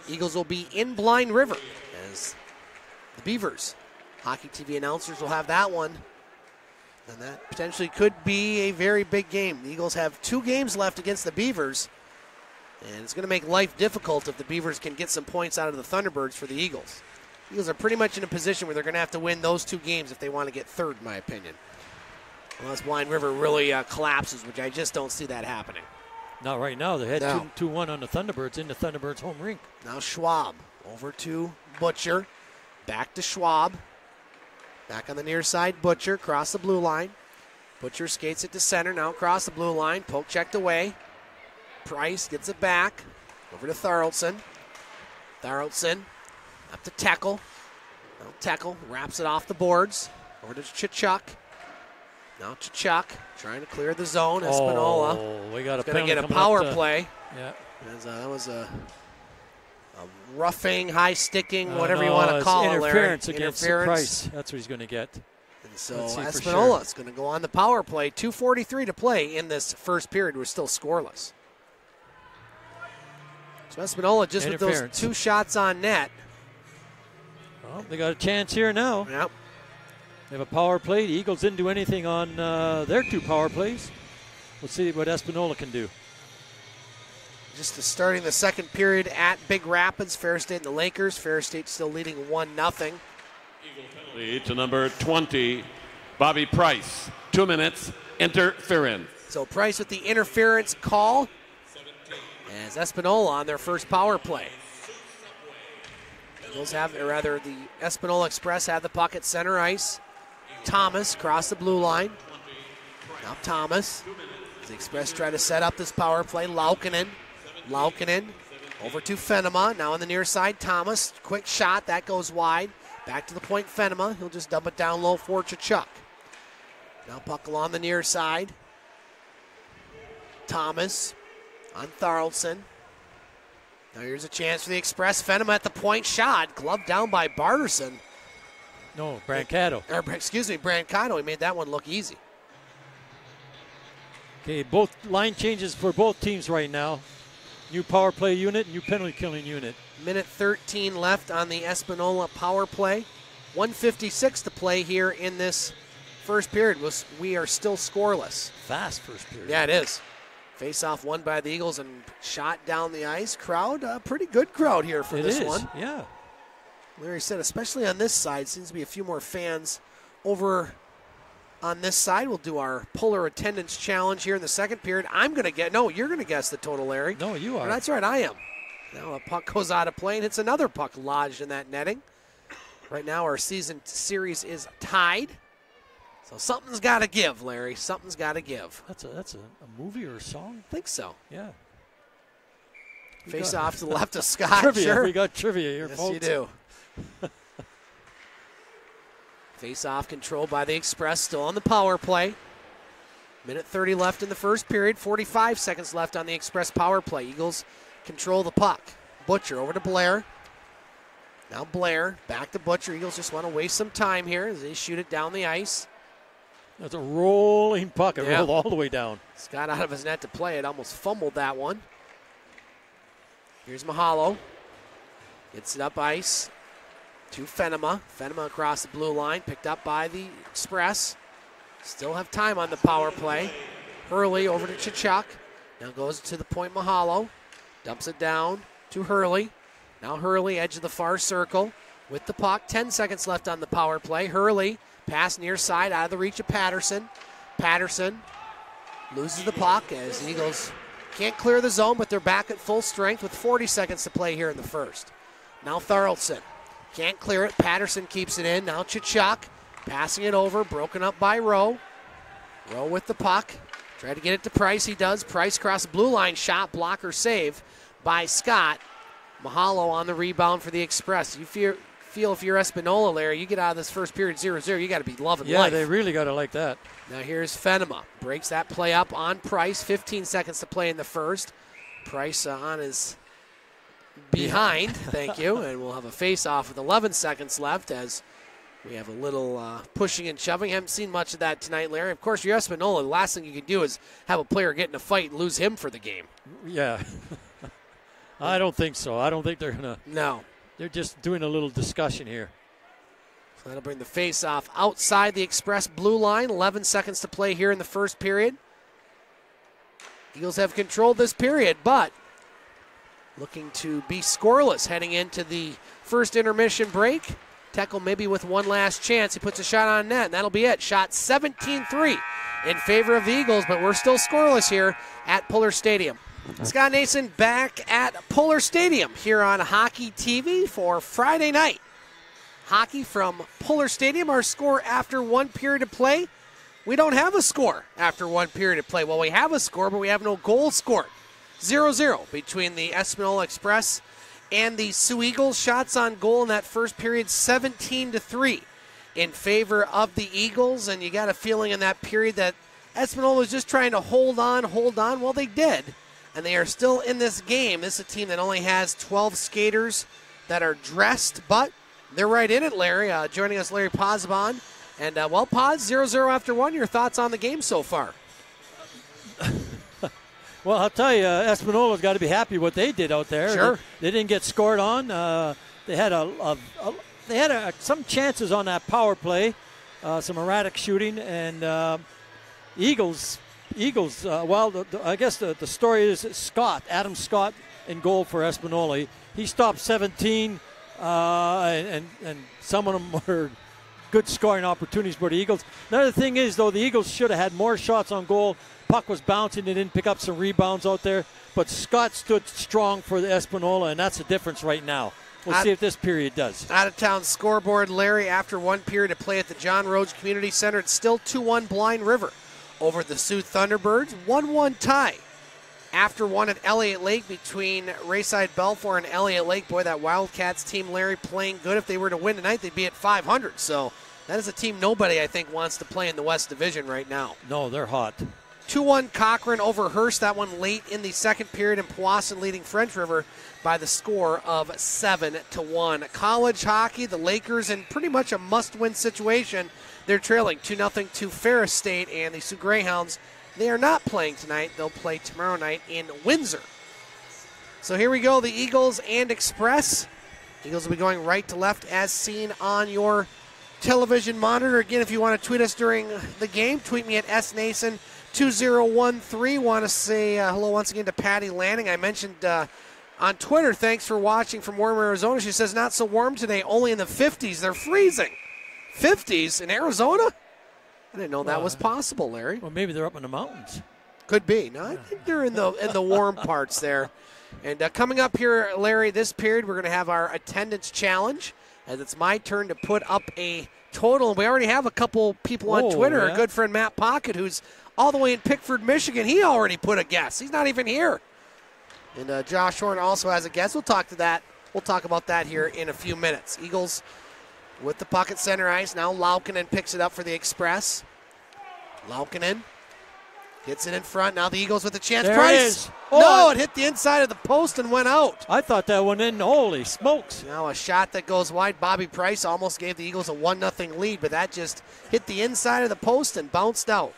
Eagles will be in Blind River as the Beavers. Hockey TV announcers will have that one And that potentially could be a very big game. The Eagles have two games left against the Beavers, and it's going to make life difficult if the Beavers can get some points out of the Thunderbirds for the Eagles. Eagles are pretty much in a position where they're going to have to win those two games if they want to get third, in my opinion. Unless Blind River really uh, collapses, which I just don't see that happening. Not right now. They had No. 2 2 1 on the Thunderbirds in the Thunderbirds' home rink. Now Schwab over to Butcher. Back to Schwab. Back on the near side, Butcher across the blue line. Butcher skates it to center. Now across the blue line. Poke checked away. Price gets it back. Over to Tharaldson. Tharaldson up to Teckel. Now Teckel wraps it off the boards. Over to Chichuk. Now Chichuk trying to clear the zone. Espanola Oh, we got a going to get a power to- play. Yeah. As, uh, that was a, a roughing, high sticking, Uh, whatever you want to call it, Larry. interference against Interference. Price. That's what he's going to get. And so Espanola is going to go on the power play. 2:43 to play in this first period. We're still scoreless. So Espanola just with those two shots on net. Well, they got a chance here now. Yep. They have a power play. The Eagles didn't do anything on uh, their two power plays. We'll see what Espanola can do. Just starting the second period at Big Rapids, Ferris State and the Lakers. Ferris State still leading one nothing. Lead to number 20, Bobby Price. Two minutes, interference. So Price with the interference call as Espanola on their first power play. Eagles have, or rather, the Espanola Express have the puck at center ice. Thomas crossed the blue line. Now Thomas. As the Express try to set up this power play. Laukinen. Laukinen over to Fenema. Now on the near side, Thomas. Quick shot. That goes wide. Back to the point, Fenema. He'll just dump it down low for Chachuk. Now puck on the near side. Thomas on Tharaldson. Now here's a chance for the Express. Fenema at the point shot. Gloved down by Bardarson. No, Brancato. Or, excuse me, Brancato. He made that one look easy. Okay, both line changes for both teams right now. New power play unit, new penalty killing unit. Minute 13 left on the Espanola power play. 156 to play here in this first period. Was- We are still scoreless. Fast first period. Yeah, it is. Face off won by the Eagles and shot down the ice. Crowd, a pretty good crowd here for it this is. one. Yeah. Larry said, especially on this side, seems to be a few more fans over on this side. We'll do our Pullar attendance challenge here in the second period. I'm going to get, no, you're going to guess the total, Larry. No, you are. That's right, I am. Now a puck goes out of play and hits another puck lodged in that netting. Right now, our season series is tied. So something's got to give, Larry. Something's got to give. That's a that's a, a movie or a song. I think so. Yeah. We Face off to the left of Scott. trivia. Sure. We got trivia here, Yes, folks. you do. Face off controlled by the Express, still on the power play. Minute 30 left in the first period, 45 seconds left on the Express power play. Eagles control the puck. Butcher over to Blair. Now Blair back to Butcher. Eagles just want to waste some time here as they shoot it down the ice. That's a rolling puck. It Yeah. rolled all the way down. Scott out of his net to play it, almost fumbled that one. Here's Mahalo. Gets it up ice to Fenema. Fenema across the blue line, picked up by the Express. Still have time on the power play. Hurley over to Chichuk. Now goes to the point Mahalo. Dumps it down to Hurley. Now Hurley, edge of the far circle with the puck. 10 seconds left on the power play. Hurley, pass near side out of the reach of Patterson. Patterson loses the puck as Eagles can't clear the zone, but they're back at full strength with 40 seconds to play here in the first. Now Tharaldson can't clear it. Patterson keeps it in. Now Chichuk passing it over, broken up by Rowe. Rowe with the puck. Try to get it to Price. He does. Price cross blue line shot, blocker save by Scott. Mahalo on the rebound for the Express. You fear, feel if you're Espanola, Larry, you get out of this first period 0 0, you got to be loving Yeah, life. Yeah, they really got to like that. Now here's Fenema. Breaks that play up on Price. 15 seconds to play in the first. Price on his behind. Thank you. And we'll have a face off with 11 seconds left as we have a little uh, pushing and shoving. Haven't seen much of that tonight, Larry. Of course, you're Espanola. The last thing you can do is have a player get in a fight and lose him for the game. Yeah. I don't think so. I don't think they're gonna. No. They're just doing a little discussion here. So That'll bring the face off outside the Express blue line. 11 seconds to play here in the first period. Eagles have controlled this period, but looking to be scoreless heading into the first intermission break. Teckel maybe with one last chance. He puts a shot on net, and that'll be it. Shot 17 3 in favor of the Eagles, but we're still scoreless here at Pullar Stadium. Scott Nason back at Pullar Stadium here on Hockey TV for Friday night. Hockey from Pullar Stadium. Our score after one period of play. We don't have a score after one period of play. Well, we have a score, but we have no goal scored. 0 0 between the Espanola Express and the Soo Eagles. Shots on goal in that first period 17 to 3 in favor of the Eagles. And you got a feeling in that period that Espanola was just trying to hold on, hold on. Well, they did. And they are still in this game. This is a team that only has 12 skaters that are dressed, but they're right in it, Larry. Uh, joining us, Larry Pozzebon. And, uh, well, Poz, 0 0 after one. Your thoughts on the game so far? Well, I'll tell you, uh, Espanola's got to be happy what they did out there. Sure. They, they didn't get scored on. Uh, they had a, a, a they had a, some chances on that power play, uh, some erratic shooting, and uh, Eagles. Eagles. Uh, well, the, the, I guess the, the story is Scott, Adam Scott, in goal for Espanola. He, he stopped 17, uh, and and some of them were good scoring opportunities for the Eagles. Another thing is, though, the Eagles should have had more shots on goal. Puck was bouncing. They didn't pick up some rebounds out there. But Scott stood strong for the Espanola, and that's the difference right now. We'll Out- see if this period does. Out of town scoreboard, Larry, after one period of play at the John Rhodes Community Center, it's still 2 1 Blind River over the Soo Thunderbirds. 1 1 tie after one at Elliot Lake between Rayside Balfour and Elliot Lake. Boy, that Wildcats team, Larry, playing good. If they were to win tonight, they'd be at 500. So that is a team nobody, I think, wants to play in the West Division right now. No, they're hot. 2 1 Cochrane over Hearst. That one late in the second period, and Powassan leading French River by the score of 7 to 1. College hockey, the Lakers in pretty much a must win situation. They're trailing 2 0 to Ferris State, and the Soo Greyhounds. They are not playing tonight. They'll play tomorrow night in Windsor. So here we go the Eagles and Express. Eagles will be going right to left as seen on your television monitor. Again, if you want to tweet us during the game, tweet me at snason 2013. Want to say uh, hello once again to Patty Lanning. I mentioned uh, on Twitter, thanks for watching from warm Arizona. She says, not so warm today, only in the 50s. They're freezing. 50s in Arizona? I didn't know that was possible, Larry. Well, maybe they're up in the mountains. Could be. No, I think they're in the in the warm parts there. And uh, coming up here, Larry, this period we're going to have our attendance challenge, as it's my turn to put up a total. We already have a couple people on Oh, Twitter. Our yeah? good friend Matt Pocket, who's all the way in Pickford, Michigan, he already put a guess. He's not even here. And uh, Josh Horn also has a guess. We'll talk to that. We'll talk about that here in a few minutes. Eagles with the pocket center ice. Now Laukinen picks it up for the Express. Laukinen gets it in front. Now the Eagles with a chance. There it Price. is. no, Oh. it hit the inside of the post and went out. I thought that went in. Holy smokes. Now a shot that goes wide. Bobby Price almost gave the Eagles a 1 0 lead, but that just hit the inside of the post and bounced out.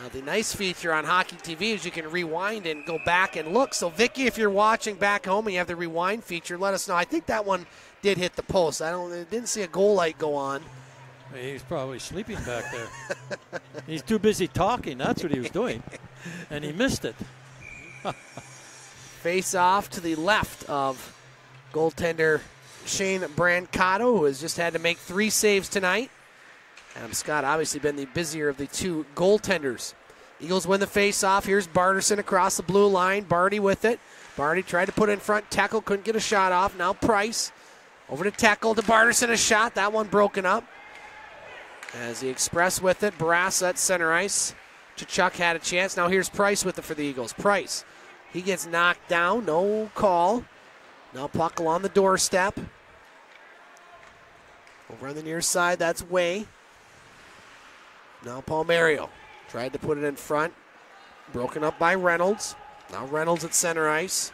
Now, the nice feature on Hockey TV is you can rewind and go back and look. So, Vicky, if you're watching back home and you have the rewind feature, let us know. I think that one did hit the post. I don't didn't see a goal light go on. He's probably sleeping back there. He's too busy talking. That's what he was doing. And he missed it. Face off to the left of goaltender Shane Brancato, who has just had to make three saves tonight. Adam Scott obviously been the busier of the two goaltenders. Eagles win the face off. Here's Bardarson across the blue line. Barty with it. Barty tried to put in front. Teckel couldn't get a shot off. Now Price over to Teckel to Bardarson. A shot. That one broken up. As the Express with it. Barassa at center ice. Chuck had a chance. Now here's Price with it for the Eagles. Price. He gets knocked down. No call. Now puck along the doorstep. Over on the near side, that's Way. Now Palmerio tried to put it in front. Broken up by Reynolds. Now Reynolds at center ice.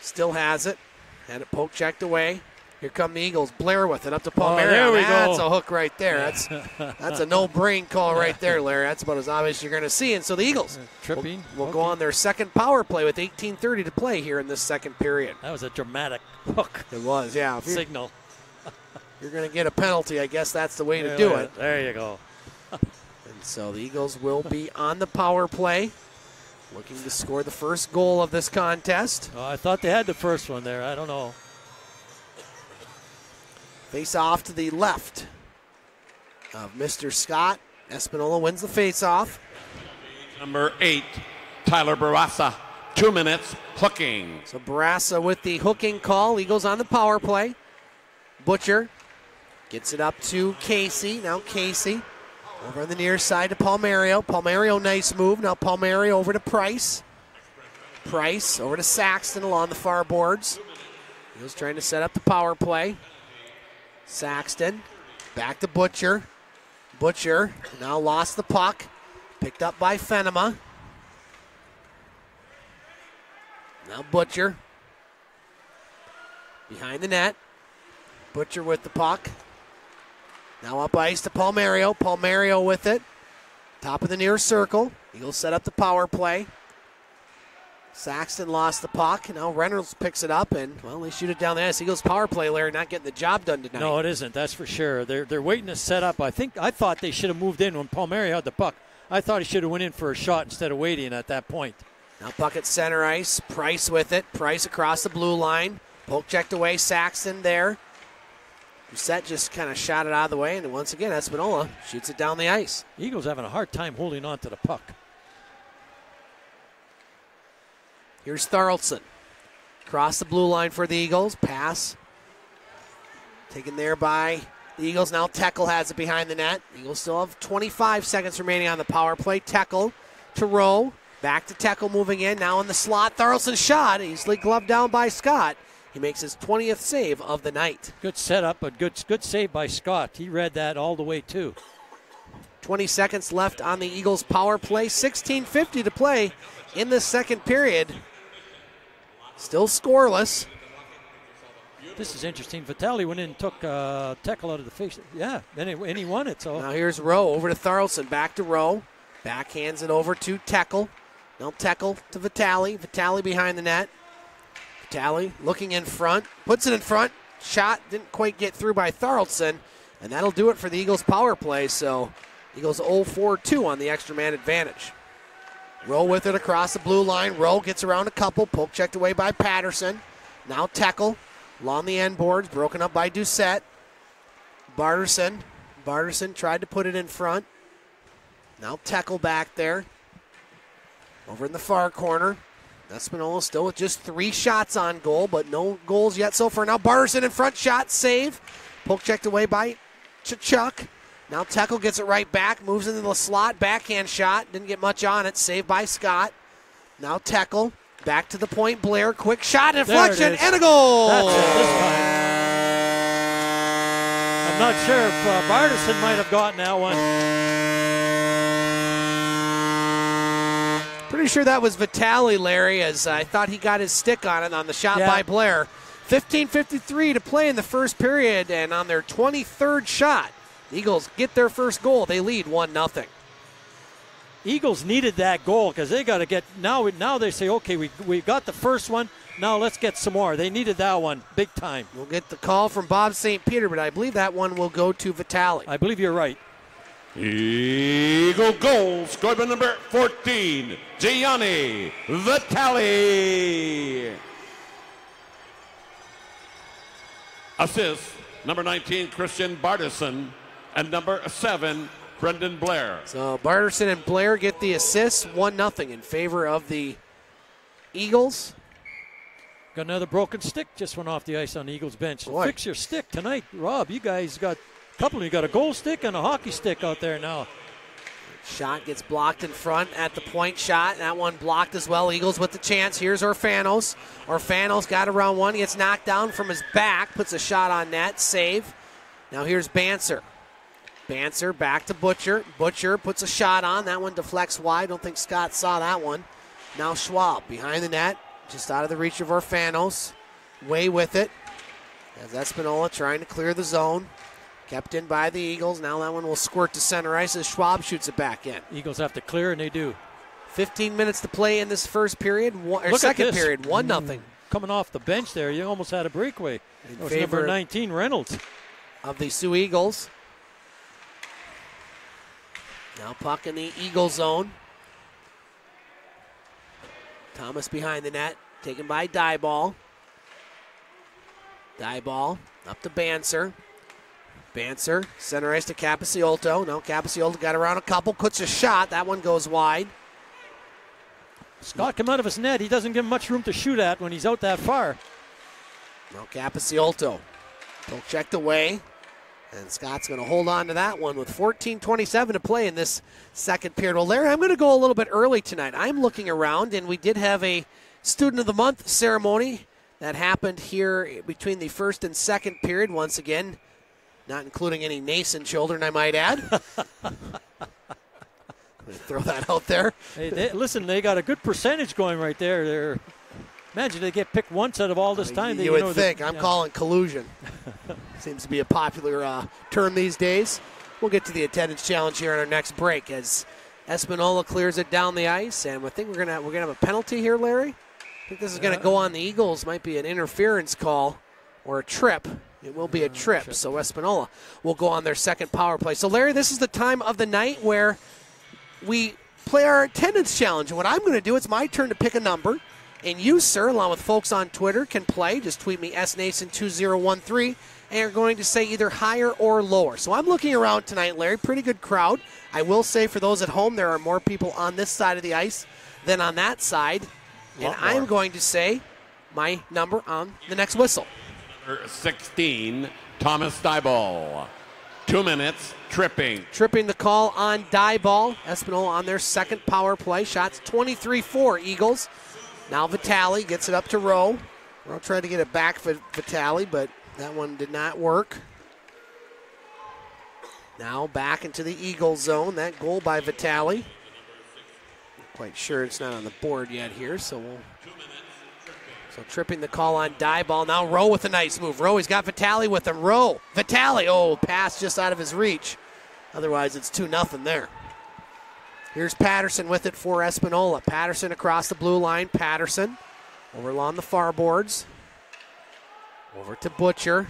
Still has it. Had it poke checked away. Here come the Eagles. Blair with it up to Oh, Palmerio. there we go. that's go. a hook right there. That's that's a no-brain call right there, Larry. That's about as obvious you're going to see. And so the Eagles Tripping. will go on their second power play with 18:30 to play here in this second period. That was a dramatic hook It was, yeah. Signal. you're going to get a penalty, I guess that's the way to do there- it. There you go. And so the Eagles will be on the power play, looking to score the first goal of this contest. Oh, I thought they had the first one there. I don't know. Face off to the left of Mr. Scott. Espanola wins the face off. Number eight, Tyler Barassa. Two minutes, hooking. So Barassa with the hooking call. Eagles on the power play. Butcher gets it up to Casey. Now Casey over on the near side to Palmerio. Palmerio, nice move. Now Palmerio over to Price. Price over to Saxton along the far boards. Eagles trying to set up the power play. Saxton back to Butcher. Butcher now lost the puck. Picked up by Fenema. Now Butcher. Behind the net. Butcher with the puck. Now up ice to Palmerio. Palmerio with it. Top of the near circle. Eagles set up the power play. Saxton lost the puck. Now Reynolds picks it up, and, well, they shoot it down the ice. Eagles power play, Larry, not getting the job done tonight. No, it isn't. That's for sure. They're they're waiting to set up. I think I thought they should have moved in when Palmerio had the puck. I thought he should have went in for a shot instead of waiting at that point. Now puck at center ice. Price with it. Price across the blue line. Poke checked away. Saxton there. Set just kind of shot it out of the way, and once again, Espanola shoots it down the ice. Eagles having a hard time holding on to the puck. Here's Tharaldson. Cross the blue line for the Eagles. Pass. Taken there by the Eagles. Now Teckel has it behind the net. Eagles still have 25 seconds remaining on the power play. Teckel to Rowe. Back to Teckel moving in. Now in the slot. Tharaldson shot. Easily gloved down by Scott. He makes his 20th save of the night. Good setup, but good good save by Scott. He read that all the way too. 20 seconds left on the Eagles power play. 16:50 to play in the second period. Still scoreless. This is interesting. Vitali went in and took uh, out of the face. Yeah, and he, and he won it. So Now here's Rowe over to Tharaldson. Back to Rowe. Backhands it over to Teckel. Now Teckel to Vitali. Vitali behind the net. Vitali looking in front. Puts it in front. Shot didn't quite get through by Tharaldson. And that'll do it for the Eagles power play. So Eagles 0-4-2 on the extra man advantage. Rowe with it across the blue line. Rowe gets around a couple. Poke checked away by Patterson. Now Teckel along the end boards. Broken up by Doucette. Bardarson. Bardarson tried to put it in front. Now Teckel back there. Over in the far corner. Espanola still with just three shots on goal, but no goals yet so far. Now Bardarson in front, shot, save. Poke checked away by Chuck. Now Teckel gets it right back, moves into the slot, backhand shot. Didn't get much on it, saved by Scott. Now Teckel, back to the point. Blair, quick shot, deflection, and a goal. that's it this time. I'm not sure if uh, might have gotten that one. Pretty sure that was Vitali, Larry, as I thought he got his stick on it on the shot Yeah. by Blair. 15.53 to play in the first period, and on their 23rd shot, the Eagles get their first goal. They lead 1 0. Eagles needed that goal because they got to get now. Now they say, okay, we we got the first one. Now let's get some more. They needed that one big time. We'll get the call from Bob St. Peter, but I believe that one will go to Vitali. I believe you're right. Eagle goal, scored by number 14, Gianni Vitali. Assist, number 19, Christian Bardarson, and number 7, Brendan Blair. So Bardarson and Blair get the assists, 1 0 in favor of the Eagles. Got another broken stick just went off the ice on the Eagles bench. Boy. Fix your stick tonight, Rob. You guys got a couple. You got a goal stick and a hockey stick out there now. Shot gets blocked in front at the point shot. That one blocked as well. Eagles with the chance. Here's Orfanos. Orfanos got around one. He Gets knocked down from his back. Puts a shot on net. Save. Now here's Banser. Banser back to Butcher. Butcher puts a shot on. That one deflects wide. Don't think Scott saw that one. Now Schwab behind the net. Just out of the reach of Orfanos. Way with it. As Espanola trying to clear the zone. Kept in by the Eagles. Now that one will squirt to center ice as Schwab shoots it back in. Eagles have to clear, and they do. 15 minutes to play in this first period, one, or Look second period, 1 mm, nothing Coming off the bench there, you almost had a breakaway. In That was favor- number 19, Reynolds. of the Soo Eagles. Now puck in the Eagle zone. Thomas behind the net, taken by Dieball. Dieball up to Banser. Banser, center ice to Capiciolto. No, Capiciolto got around a couple, puts a shot. That one goes wide. Scott come out of his net. He doesn't give him much room to shoot at when he's out that far. No, Capiscioto. Don't check the away. And Scott's going to hold on to that one with 14:27 to play in this second period. Well, Larry, I'm going to go a little bit early tonight. I'm looking around, and we did have a Student of the Month ceremony that happened here between the first and second period. Once again, not including any Nason children, I might add. Throw that out there. Hey, they, listen, they got a good percentage going right there. They're, imagine they get picked once out of all this time. You, They- would think. they- I'm yeah. calling collusion. Seems to be a popular uh, term these days. We'll get to the attendance challenge here on our next break as Espanola clears it down the ice, and I think we're gonna we're gonna have a penalty here, Larry. I think this is gonna go on the Eagles. Might be an interference call or a trip. It will be a trip. So Espanola will go on their second power play. So Larry, this is the time of the night where we play our attendance challenge. And what I'm going to do, it's my turn to pick a number. And you, sir, along with folks on Twitter, can play. Just tweet me snason2013, and you're going to say either higher or lower. So I'm looking around tonight, Larry. Pretty good crowd. I will say for those at home, there are more people on this side of the ice than on that side. And I'm going to say my number on the next whistle. Number 16, Thomas Dieball. Two minutes, tripping. Tripping the call on die ball. Espanola on their second power play. Shots 23 4 Eagles. Now Vitali gets it up to Rowe. Rowe tried to get it back for Vitali, but that one did not work. Now back into the Eagle zone. That goal by Vitali. Quite sure it's not on the board yet here, so we'll. So tripping the call on Dieball. Now Rowe with a nice move. Rowe, he's got Vitali with him. Rowe, Vitali. Oh, pass just out of his reach. Otherwise, it's 2 nothing there. Here's Patterson with it for Espanola. Patterson across the blue line. Patterson over along the far boards. Over to Butcher.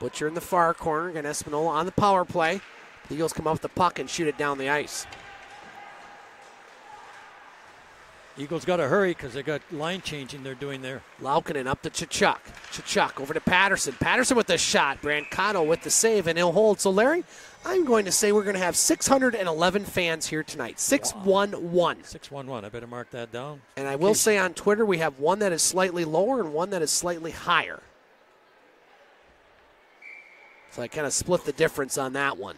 Butcher in the far corner. Again, Espanola on the power play. The Eagles come with the puck and shoot it down the ice. Eagles got to hurry because they got line changing they're doing there. Laukinen up to Chachuk. Chachuk over to Patterson. Patterson with the shot. Brancato with the save, and he'll hold. So, Larry, I'm going to say we're going to have 611 fans here tonight. 611. 611. I better mark that down. And I will say on Twitter, we have one that is slightly lower and one that is slightly higher. So I kind of split the difference on that one.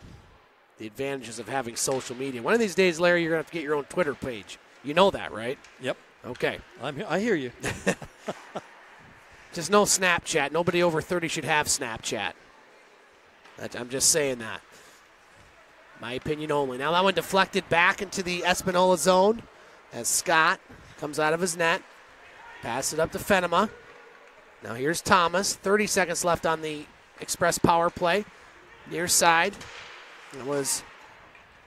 The advantages of having social media. One of these days, Larry, you're going to have to get your own Twitter page. You know that, right? Yep. Okay. I'm, I hear you. Just no Snapchat. Nobody over 30 should have Snapchat. I'm just saying that. My opinion only. Now that one deflected back into the Espanola zone as Scott comes out of his net. Pass it up to Fenema. Now here's Thomas. 30 seconds left on the Express power play. Near side. It was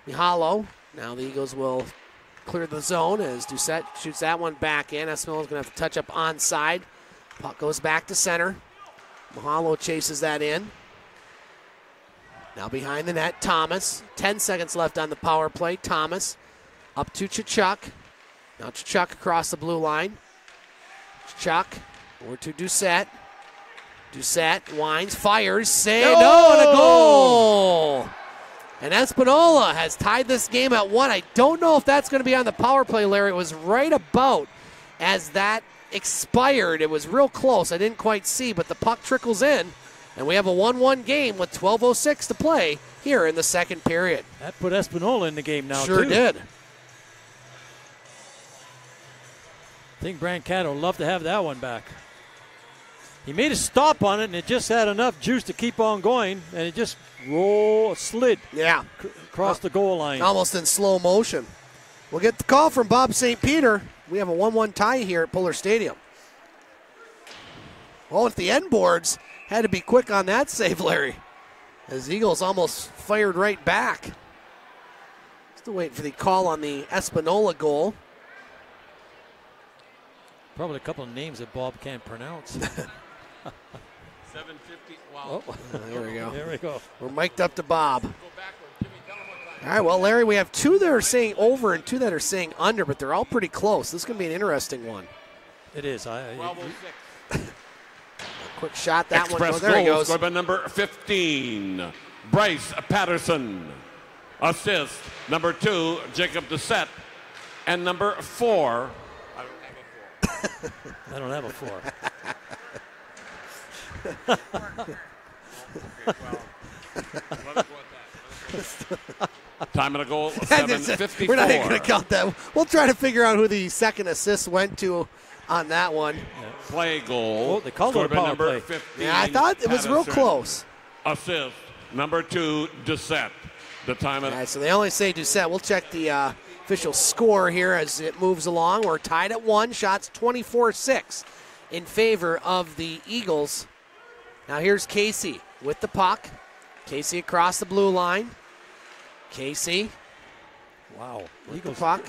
Mihalo. Now the Eagles will clear the zone as Doucette shoots that one back in. Espanola's going to have to touch up onside. Puck goes back to center. Mahalo chases that in. Now behind the net, Thomas. 10 seconds left on the power play. Thomas up to Chachuk. Now Chachuk across the blue line. Chachuk over to Doucette. Doucette winds, fires, say no, and a goal. And Espanola has tied this game at one. I don't know if that's going to be on the power play, Larry. It was right about as that expired. It was real close. I didn't quite see, but the puck trickles in, and we have a 1 1 game with 12.06 to play here in the second period. That put Espanola in the game now, sure too. did. I think Brancato would love to have that one back. He made a stop on it, and it just had enough juice to keep on going, and it just roll slid Yeah, c- across the goal line. almost in slow motion. We'll get the call from Bob St. Peter. We have a 1 1 tie here at Pullar Stadium. Oh, at the end boards, had to be quick on that save, Larry. As Eagles almost fired right back. Still waiting for the call on the Espanola goal. Probably a couple of names that Bob can't pronounce. 750. Wow. oh, there we go. there we go. We're mic'd up to Bob. Go backward. Jimmy, tell him what time. All right, well, Larry, we have two that are saying over and two that are saying under, but they're all pretty close. This is going to be an interesting one. It is. I, I- 1206. Quick shot, that Express one. Oh, there he goes. scored by number 15, Bryce Patterson. Assist number two, Jacob Doucette. And number four, I don't have a four. time of the goal, That is- 754. We're not even going to count that. We'll try to figure out who the second assist went to on that one. Play goal. Oh, they called it a power number play. 15, Yeah, I thought it was real close. Assist number two, Doucette. The time of All right, so they only say Doucette. We'll check the uh, official score here as it moves along. We're tied at one. Shots 24 6 in favor of the Eagles. Now here's Casey with the puck. Casey across the blue line. Casey Wow. Eagles, puck.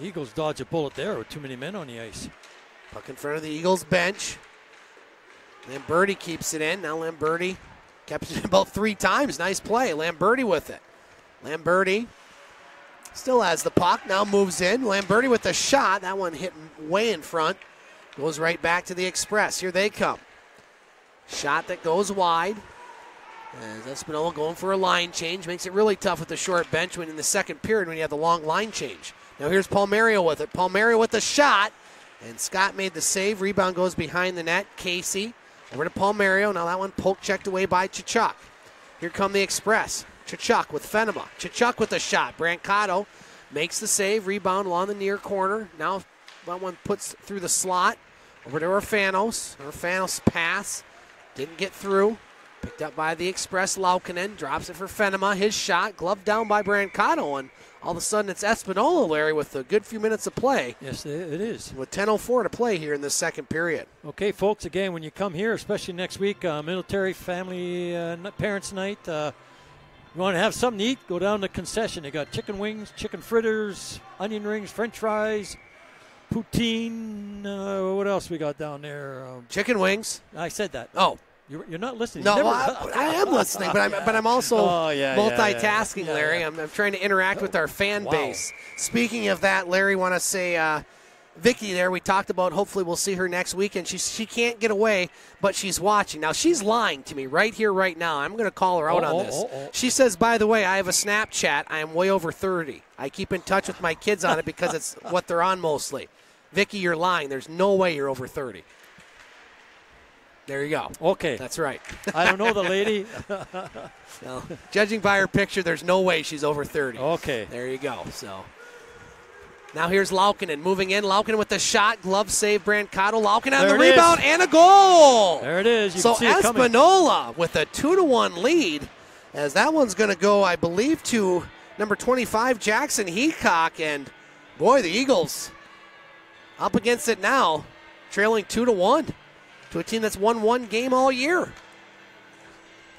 Eagles dodge a bullet there with too many men on the ice. Puck in front of the Eagles bench. Lamberti keeps it in. Now Lamberti kept it about three times. Nice play. Lamberti with it. Lamberti still has the puck. Now moves in. Lamberti with the shot. That one hit way in front. Goes right back to the Express. Here they come. Shot that goes wide. As Espanola going for a line change makes it really tough with the short bench when in the second period when you have the long line change. Now here's Palmerio with it. Palmerio with the shot. And Scott made the save. Rebound goes behind the net. Casey over to Palmerio. Now that one poke checked away by Chichuk. Here come the Express. Chichuk with Fenema. Chichuk with the shot. Brancato makes the save. Rebound along the near corner. Now that one puts through the slot. Over to Orfanos. Orfanos pass. Didn't get through. Picked up by the Express Laukinen. Drops it for Fenema. His shot. Gloved down by Brancato. And all of a sudden it's Espanola, Larry, with a good few minutes of play. Yes, it is. With 10.04 to play here in the second period. Okay, folks, again, when you come here, especially next week, uh, military family uh, parents' night, uh, you want to have something to eat, go down to concession. They got chicken wings, chicken fritters, onion rings, french fries, poutine. Uh, what else we got down there? Um, Chicken wings. I said that. Oh, You're, you're not listening. no, well, I, I am listening, but I'm, but I'm also Oh, yeah, yeah, yeah. multitasking, Yeah, Larry. yeah. I'm, I'm trying to interact with our fan Wow. base. Speaking of that, Larry, want to say uh, Vicky there, we talked about hopefully we'll see her next weekend. She, she can't get away, but she's watching. Now, she's lying to me right here, right now. I'm going to call her out Oh, on oh, this. oh, oh. She says, by the way, I have a Snapchat. I am way over 30. I keep in touch with my kids on it because it's what they're on mostly. Vicky, you're lying. There's no way you're over 30. There you go. Okay. That's right. I don't know the lady. Judging by her picture, there's no way she's over 30. Okay. There you go. So now here's Laukinen moving in. Laukinen with the shot, glove save, Brancato. Laukinen on There the rebound is. and a goal. There it is. You so can see it coming. With a two to one lead, as that one's going to go, I believe, to number 25 Jackson Heacock, and boy, the Eagles up against it now, trailing two to one to a team that's won one game all year.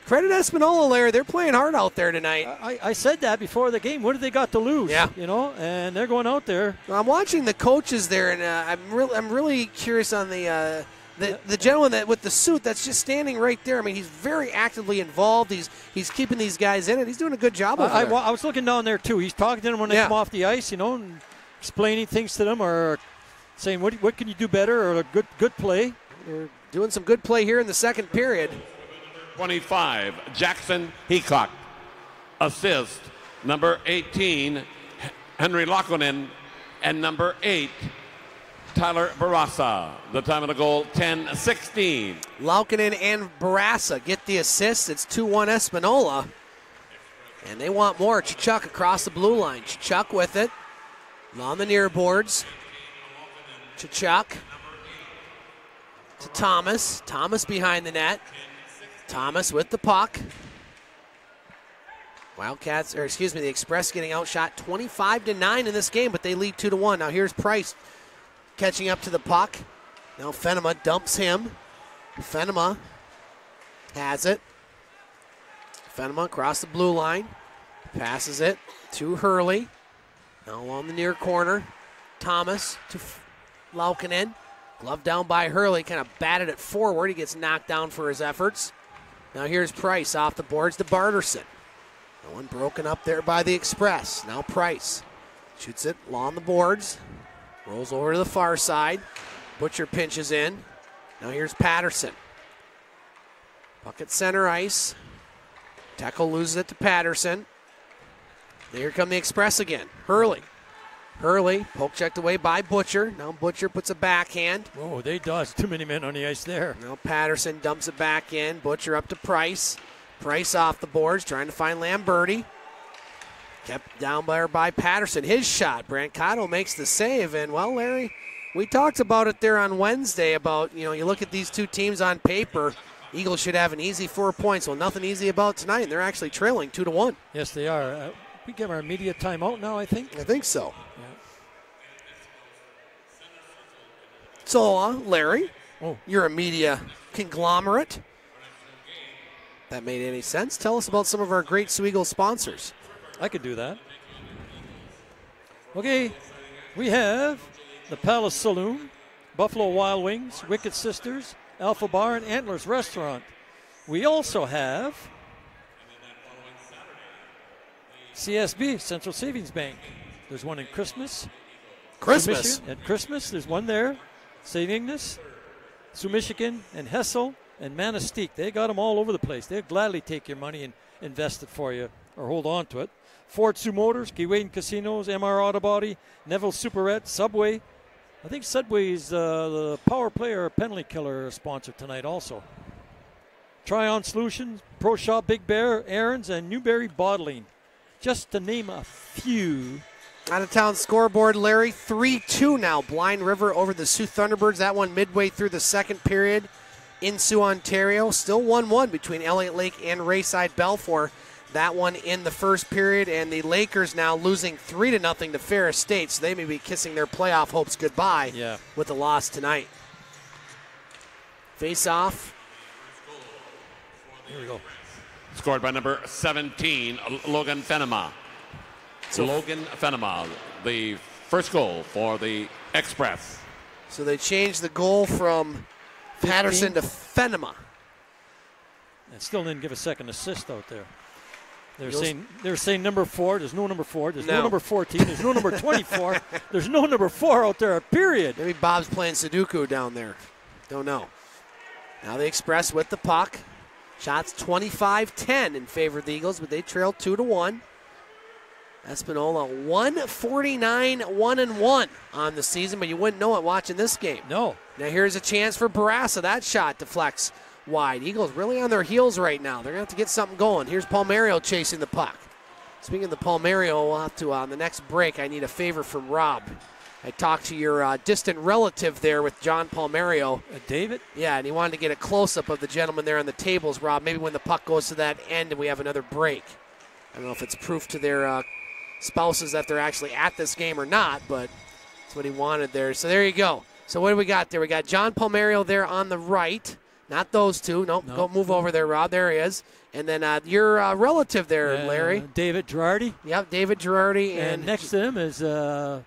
Credit Espanola, Larry. They're playing hard out there tonight. I, I said that before the game. What do they got to lose? Yeah. You know, and they're going out there. I'm watching the coaches there, and uh, I'm really, I'm really curious on the, uh, the the gentleman that with the suit that's just standing right there. I mean, he's very actively involved. He's he's keeping these guys in it. He's doing a good job I, I, I was looking down there too. He's talking to them when they Yeah. come off the ice, you know, and explaining things to them or saying what what can you do better or a good good play. They're doing some good play here in the second period. 25, Jackson Heacock. Assist, number 18, Henry Laukinen. And number 8, Tyler Barassa. The time of the goal, 10 16. Laukinen and Barassa get the assist. It's 2-1 Espanola. And they want more. Chichuk across the blue line. Chichuk with it. On the near boards. Chichuk to Thomas. Thomas behind the net. Thomas with the puck. Wildcats, or excuse me, the Express getting outshot 25 to 9 in this game, but they lead 2 to 1. Now here's Price catching up to the puck. Now Fenema dumps him. Fenema has it. Fenema across the blue line. Passes it to Hurley. Now along the near corner. Thomas to Laukinen. Glove down by Hurley. Kind of batted it forward. He gets knocked down for his efforts. Now here's Price off the boards to Bardarson. No one broken up there by the Express. Now Price shoots it along the boards. Rolls over to the far side. Butcher pinches in. Now here's Patterson. Bucket center ice. Teckel loses it to Patterson. Here come the Express again. Hurley. Hurley, poke checked away by Butcher. Now Butcher puts a backhand. Oh, they dodged too many men on the ice there. Now Patterson dumps it back in. Butcher up to Price. Price off the boards, trying to find Lamberti. Kept down there by Patterson. His shot. Brancato makes the save. And, well, Larry, we talked about it there on Wednesday about, you know, you look at these two teams on paper. Eagles should have an easy four points. Well, nothing easy about tonight. And they're actually trailing two to one. Yes, they are. Uh, we give our media timeout now, I think. I think so. So, uh, Larry, Oh. you're a media conglomerate. That made any sense? Tell us about some of our great Soo Eagles sponsors. I could do that. Okay, we have the Palace Saloon, Buffalo Wild Wings, Wicked Sisters, Alpha Bar, and Antlers Restaurant. We also have CSB, Central Savings Bank. There's one in Christmas. Christmas. At Christmas, there's one there. St. Ignace, Soo Michigan, and Hessel, and Manistee. They got them all over the place. They'll gladly take your money and invest it for you or hold on to it. Ford Soo Motors, Kewadin Casinos, MR Auto Body, Neville Superette, Subway. I think Subway's uh, the power player penalty killer sponsor tonight also. Tryon Solutions, Pro Shop Big Bear, Aaron's, and Newberry Bottling. Just to name a few. Out of town scoreboard, Larry. 3 2 now. Blind River over the Soo Thunderbirds. That one midway through the second period in Soo, Ontario. Still 1 1 between Elliot Lake and Rayside Balfour. That one in the first period, and the Lakers now losing 3 to nothing to Ferris State, so they may be kissing their playoff hopes goodbye Yeah. with the loss tonight. Face off. Here we go. Scored by number 17, Logan Fenema. Logan Fenema, the first goal for the Express. So they changed the goal from Patterson to Fenema. And still didn't give a second assist out there. They're You'll- saying they're saying number four. There's no number four. There's no, No. number fourteen. There's no number twenty-four. there's no number four out there. Period. Maybe Bob's playing Sudoku down there. Don't know. Now the Express with the puck. Shots 25-10 in favor of the Eagles, but they trail 2 to 1. Espanola 149 1 and 1 on the season, but you wouldn't know it watching this game. No. Now here's a chance for Barassa. That shot deflects wide. Eagles really on their heels right now. They're going to have to get something going. Here's Palmerio chasing the puck. Speaking of the Palmerio, we'll have to, uh, on the next break, I need a favor from Rob. I talked to your uh, distant relative there with John Palmerio. Uh, David. Yeah, and he wanted to get a close up of the gentleman there on the tables, Rob. Maybe when the puck goes to that end and we have another break. I don't know if it's proof to their uh, spouses that they're actually at this game or not, but that's what he wanted there. So there you go. So what do we got there? We got John Palmerio there on the right. Not those two. Nope. No. Go move over there, Rob. There he is. And then uh, your uh, relative there, Uh, Larry. David Girardi. Yep, David Girardi. And, And, next to him is uh,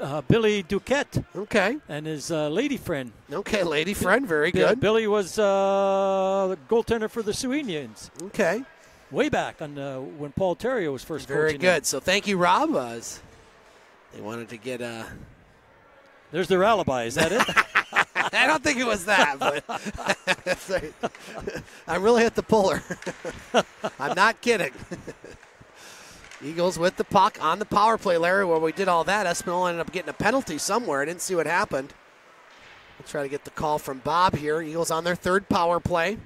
uh, Billy Duquette Okay. and his uh, lady friend. Okay, lady friend. Very good. Billy was uh, the goaltender for the Soo Indians Okay. Way back on uh, when Paul Terrio was first Very good. them. So thank you, Rob. Uh, they wanted to get uh, There's their alibi. Is that it? I don't think it was that, but I'm really at the Pullar. I'm not kidding. Eagles with the puck on the power play, Larry, where we did all that. Espanola ended up getting a penalty somewhere. I didn't see what happened. We'll try to get the call from Bob here. Eagles on their third power play.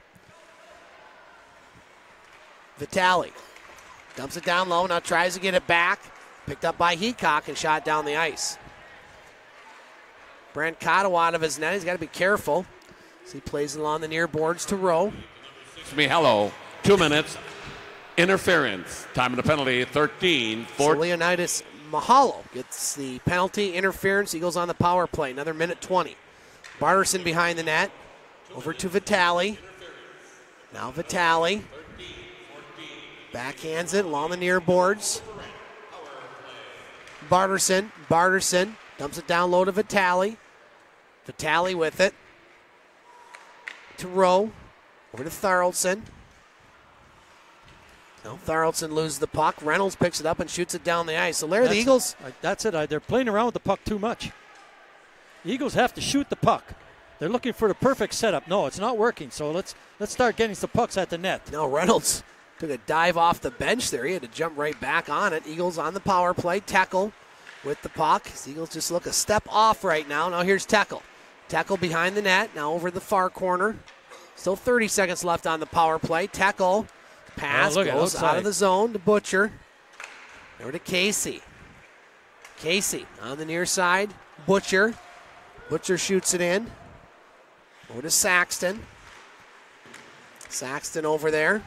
Vitali dumps it down low, now tries to get it back. Picked up by Heacock and shot down the ice. Brancato out of his net. He's got to be careful. So he plays along the near boards to Rowe. Mihello, two minutes. Interference. Time of the penalty, 13 So for Leonidas Mahalo gets the penalty interference. Eagles on the power play. Another minute 20 Bardarson behind the net. Over to Vitali. Now Vitali. Backhands it along the near boards. Bardarson. Bardarson dumps it down low to Vitali. Vitali with it. To Rowe. Over to Tharaldson. Now Tharaldson loses the puck. Reynolds picks it up and shoots it down the ice. So Larry, the Eagles. I- that's it. They're playing around with the puck too much. The Eagles have to shoot the puck. They're looking for the perfect setup. No, it's not working. So let's let's start getting some pucks at the net. No, Reynolds took a dive off the bench there. He had to jump right back on it. Eagles on the power play. Teckel with the puck. Eagles just look a step off right now. Now here's Teckel. Teckel behind the net. Now over the far corner. Still 30 seconds left on the power play. Teckel. Pass Oh, goes out outside. of the zone to Butcher. Over to Casey. Casey on the near side. Butcher. Butcher shoots it in. Over to Saxton. Saxton over there.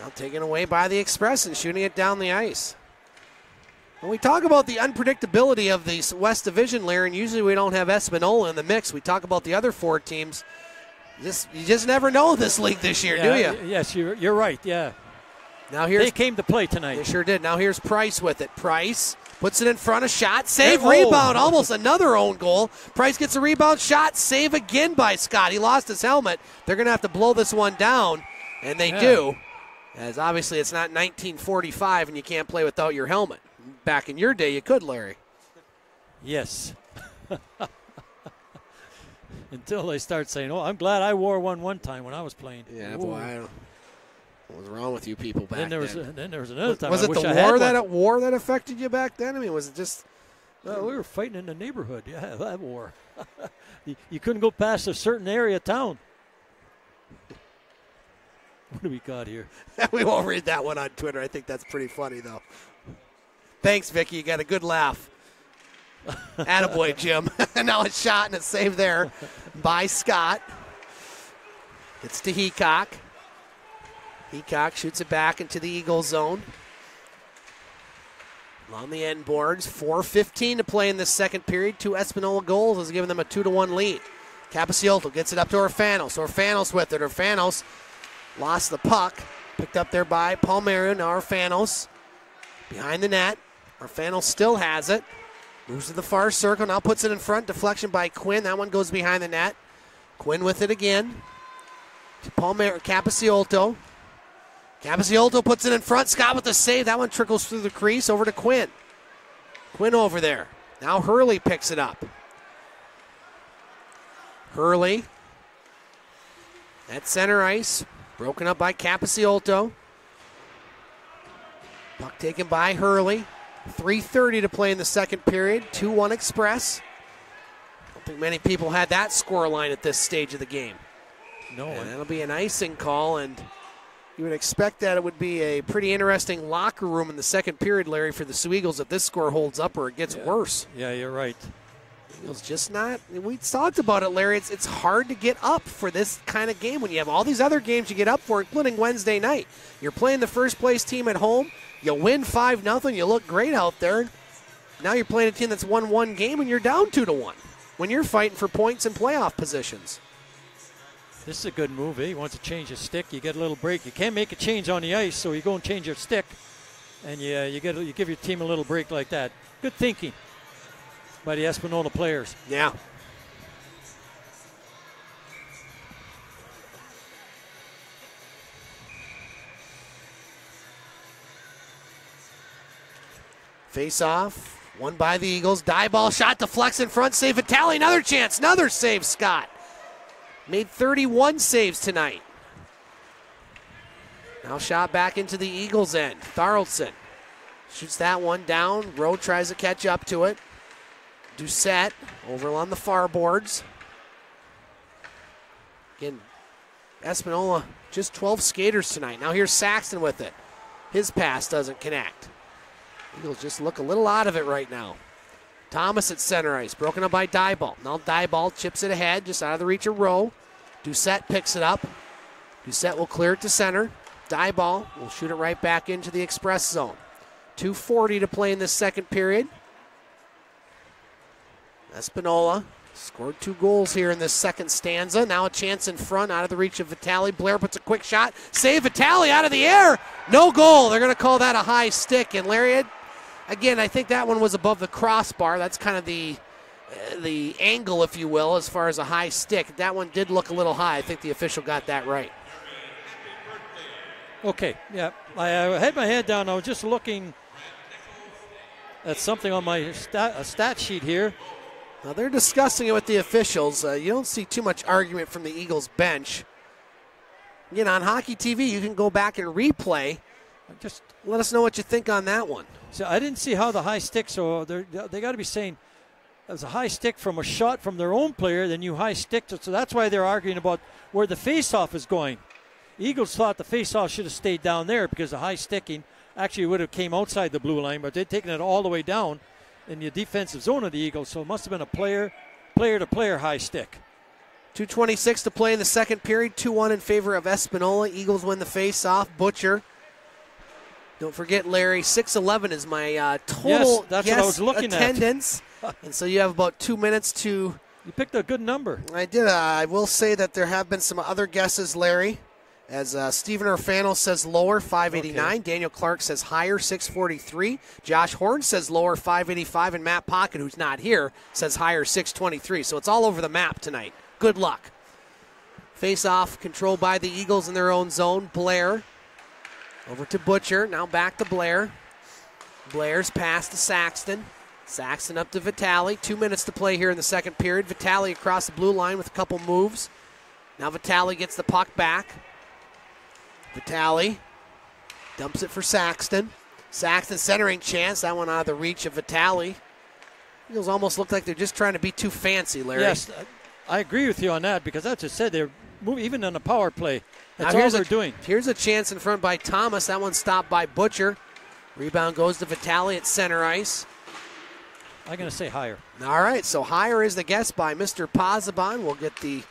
Now taken away by the Express and shooting it down the ice. When we talk about the unpredictability of the West Division, Larry, and usually we don't have Espanola in the mix. We talk about the other four teams. Just you just never know this league this year, Yeah, do you? Yes, you're, you're right. Yeah, Now they here's came to play tonight. they sure did. Now here's Price with it. Price puts it in front of shot, save, Oh. rebound, almost another own goal. Price gets a rebound, shot, save again by Scott. He lost his helmet. They're gonna have to blow this one down, and they Yeah. do. As obviously it's not 1945 and you can't play without your helmet. Back in your day, you could, Larry. Yes. Until they start saying, "Oh, I'm glad I wore one one time when I was playing." Ooh. boy, I don't. What was wrong with you people back Then there was then? then there was another was time. was I it the war one. that war that affected you back then? I mean, was it just Well, we were fighting in the neighborhood. Yeah, that war. you, you couldn't go past a certain area of town. What do we got here? we won't read that one on Twitter. I think that's pretty funny, though. Thanks, Vicky. You got a good laugh. Attaboy, Jim. now a shot and a save there by Scott. It's to Heacock. Heacock shoots it back into the Eagle zone. On the end boards, 4.15 to play in the second period. Two Espanola goals has given them a 2 to 1 lead. Capiciolto gets it up to Orfanos. Orfanos with it. Orfanos Lost the puck. Picked up there by Palmerio. Now Orfanos behind the net. Orfanos still has it. Moves to the far circle. Now puts it in front. Deflection by Quinn. That one goes behind the net. Quinn with it again. To Palmerio. Capiciolto. Capiciolto puts it in front. Scott with the save. That one trickles through the crease over to Quinn. Quinn over there. Now Hurley picks it up. Hurley at center ice. Broken up by Capiciolto. Puck taken by Hurley. 3.30 to play in the second period. 2 1 Express. I don't think many people had that score line at this stage of the game. No, And that'll be an icing call, and you would expect that it would be a pretty interesting locker room in the second period, Larry, for the Soo Eagles if this score holds up or it gets worse. yeah, you're right. Eagles just not. We talked about it, Larry. It's, it's hard to get up for this kind of game when you have all these other games you get up for, including Wednesday night. You're playing the first place team at home. You win five nothing. You look great out there. Now you're playing a team that's won one game and you're down two to one. When you're fighting for points and playoff positions. This is a good move. Eh? He wants to change his stick. You get a little break. You can't make a change on the ice, so you go and change your stick, and you you get you give your team a little break like that. Good thinking by the Espanola players. Yeah. Face off, One by the Eagles. Dieball shot, deflects in front, save Vitali. Another chance, another save, Scott. Made 31 saves tonight. Now shot back into the Eagles' end. Tharaldson shoots that one down. Rowe tries to catch up to it. Doucette over on the far boards. Again, Espanola just 12 skaters tonight. Now here's Saxton with it. His pass doesn't connect. Eagles just look a little out of it right now. Thomas at center ice, broken up by Dieball. Now Dieball chips it ahead, just out of the reach of Rowe. Doucette picks it up. Doucette will clear it to center. Dieball will shoot it right back into the express zone. 2.40 to play in this second period. Espanola Scored two goals here in this second stanza. Now a chance in front, out of the reach of Vitali. Blair puts a quick shot. Save Vitali out of the air. No goal. They're going to call that a high stick. And Larry, again, I think that one was above the crossbar. That's kind of the uh, the angle, if you will, as far as a high stick. That one did look a little high. I think the official got that right. Okay, yeah. I, I had my head down. I was just looking at something on my stat, stat sheet here. Now they're discussing it with the officials. Uh, you don't see too much argument from the Eagles bench. Again, on Hockey TV, you can go back and replay. Just let us know what you think on that one. So I didn't see how the high stick. So they got to be saying it was a high stick from a shot from their own player. Then you high stick. So that's why they're arguing about where the faceoff is going. Eagles thought the faceoff should have stayed down there because the high sticking actually would have came outside the blue line, but they'd taken it all the way down in the defensive zone of the Eagles. So it must have been a player, player to player high stick. 226 to play in the second period. 2-1 in favor of Espanola. Eagles win the face-off. Butcher. Don't forget, Larry. 6'11 is my uh, total yes, that's what I was looking attendance. and so you have about two minutes to. You picked a good number. I did. Uh, I will say that there have been some other guesses, Larry. As uh, Stephen Orfano says lower, 589. Okay. Daniel Clark says higher, 643. Josh Horn says lower, 585. And Matt Pocket, who's not here, says higher, 623. So it's all over the map tonight. Good luck. Face off, controlled by the Eagles in their own zone. Blair over to Butcher. Now back to Blair. Blair's pass to Saxton. Saxton up to Vitali. Two minutes to play here in the second period. Vitali across the blue line with a couple moves. Now Vitali gets the puck back. Vitali dumps it for Saxton. Saxton centering chance. That one out of the reach of Vitali. Eagles almost look like they're just trying to be too fancy, Larry. Yes, I agree with you on that because that's just said they're moving even on the power play. That's all they're a, doing. Here's a chance in front by Thomas. That one stopped by Butcher. Rebound goes to Vitali at center ice. I'm going to say higher. All right, so higher is the guess by Mr. Pozzebon. We'll get the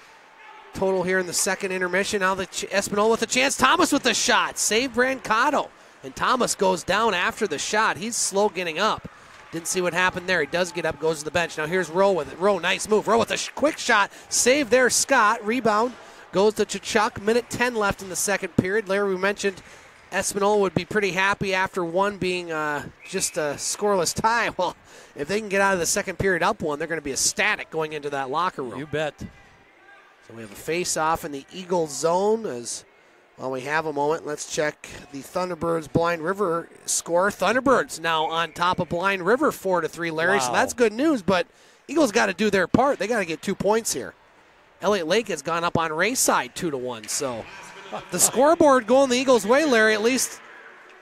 total here in the second intermission. Now the Ch- Espanola with a chance. Thomas with the shot. Save Brancato. And Thomas goes down after the shot. He's slow getting up. Didn't see what happened there. He does get up, goes to the bench. Now here's Rowe with it. Rowe, nice move. Rowe with a sh- quick shot. Save there, Scott. Rebound goes to Chuck. Minute 10 left in the second period. Larry, we mentioned Espanola would be pretty happy after one being uh, just a scoreless tie. Well, if they can get out of the second period up one, they're going to be ecstatic going into that locker room. You bet. So we have a face-off in the Eagle zone as while we have a moment, let's check the Thunderbirds Blind River score. Thunderbirds now on top of Blind River four to three, Larry. Wow. So that's good news, but Eagles got to do their part. They got to get two points here. Elliot Lake has gone up on race Rayside two to one. So the scoreboard going the Eagles' way, Larry, at least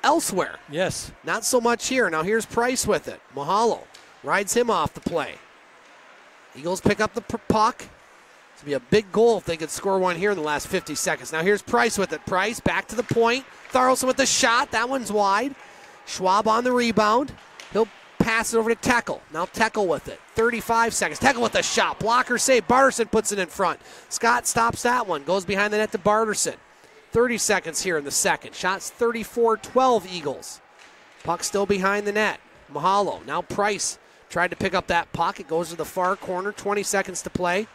elsewhere. Yes. Not so much here. Now here's Price with it. Mahalo rides him off the play. Eagles pick up the puck to be a big goal if they could score one here in the last 50 seconds. Now here's Price with it. Price back to the point. Tharaldson with the shot. That one's wide. Schwab on the rebound. He'll pass it over to Teckel. Now Teckel with it. 35 seconds. Teckel with the shot. Blocker save. Bardarson puts it in front. Scott stops that one. Goes behind the net to Bardarson. 30 seconds here in the second. Shots 34 12 Eagles. Puck still behind the net. Mahalo. Now Price tried to pick up that puck. It goes to the far corner. 20 seconds to play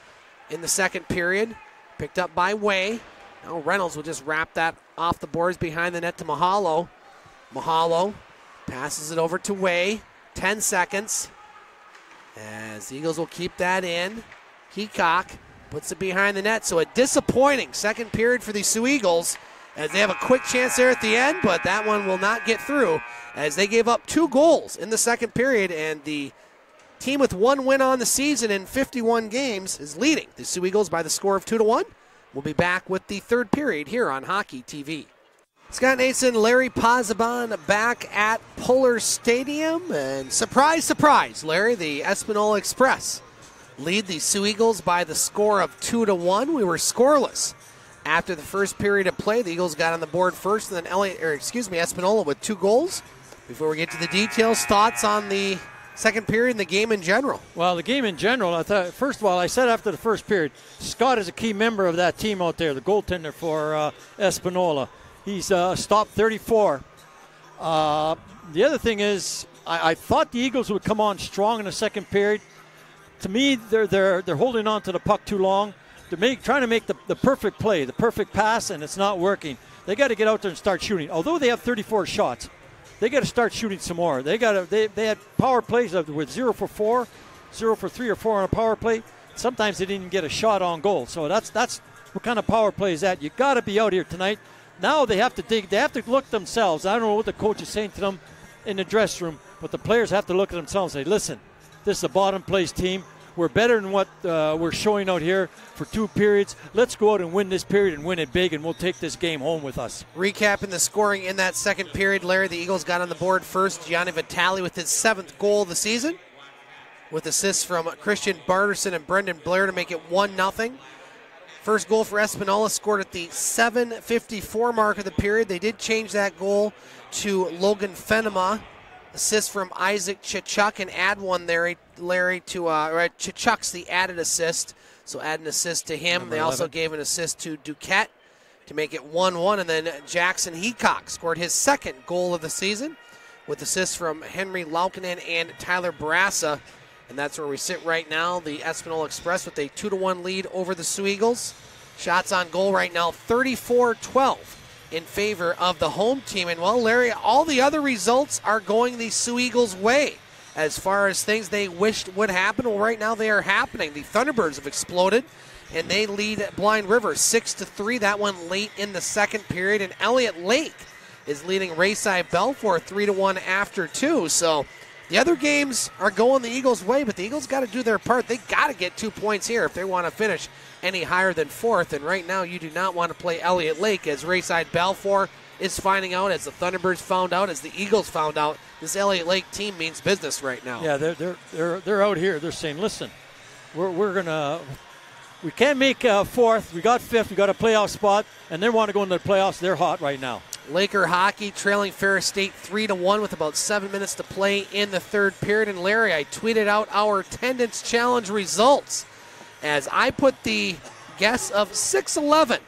in the second period. Picked up by Way. Now Reynolds will just wrap that off the boards behind the net to Mahalo. Mahalo passes it over to Way. 10 seconds. As Eagles will keep that in. Heacock puts it behind the net. So a disappointing second period for the Soo Eagles as they have a quick chance there at the end, but that one will not get through as they gave up two goals in the second period and the Team with one win on the season in 51 games is leading the Soo Eagles by the score of 2 to 1. We'll be back with the third period here on Hockey TV. Scott Nason, Larry Pozzebon back at Pullar Stadium. And surprise, surprise, Larry, the Espanola Express lead the Soo Eagles by the score of 2 to 1. We were scoreless after the first period of play. The Eagles got on the board first, and then Elliot, or excuse me, Espanola with two goals. Before we get to the details, thoughts on the second period and the game in general? Well, the game in general, I thought, first of all, I said after the first period, Scott is a key member of that team out there, the goaltender for uh, Espanola. He's uh, stopped 34. Uh, the other thing is, I, I, thought the Eagles would come on strong in the second period. to me, they're they're they're holding on to the puck too long. They're make, trying to make the, the perfect play, the perfect pass, and it's not working. They got to get out there and start shooting. Although they have 34 shots, they got to start shooting some more. They got. They, they had power plays with zero for four, zero for three or four on a power play. Sometimes they didn't even get a shot on goal. So that's that's what kind of power play is that? You got to be out here tonight. Now they have to dig. They have to look themselves. I don't know what the coach is saying to them in the dressing room, but the players have to look at themselves and say, "Listen, this is a bottom place team. We're better than what uh, we're showing out here for two periods. Let's go out and win this period and win it big, and we'll take this game home with us." Recapping the scoring in that second period, Larry, the Eagles got on the board first. Gianni Vitali with his seventh goal of the season, with assists from Christian Bardarson and Brendan Blair to make it 1 0. First goal for Espanola scored at the 7:54 mark of the period. They did change that goal to Logan Fenema. Assist from Isaac Chichuk and add one there, Larry, to uh, or Chichuk's the added assist. So add an assist to him. Number they also gave an assist to Duquette to make it 1 1. And then Jackson Heacock scored his second goal of the season with assists from Henry Laukinen and Tyler Barassa. And that's where we sit right now. The Espanola Express with a 2 to 1 lead over the Soo Eagles. Shots on goal right now 34 12 in favor of the home team. And well, Larry, all the other results are going the Soo Eagles' way. As far as things they wished would happen, well, right now they are happening. The Thunderbirds have exploded, and they lead Blind River six to three. That one late in the second period, and Elliot Lake is leading Rayside Balfour three to one after two. So the other games are going the Eagles' way, but the Eagles got to do their part. They got to get two points here if they want to finish any higher than fourth. And right now, you do not want to play Elliot Lake as Rayside Balfour is finding out, as the Thunderbirds found out, as the Eagles found out. This Elliot Lake team means business right now. Yeah, they're they're they're, they're out here. They're saying, "Listen, we're, we're gonna." We can't make uh, fourth. We got fifth. We got a playoff spot, and they want to go into the playoffs. They're hot right now. Laker hockey trailing Ferris State three to one with about seven minutes to play in the third period. And Larry, I tweeted out our attendance challenge results as I put the guess of six eleven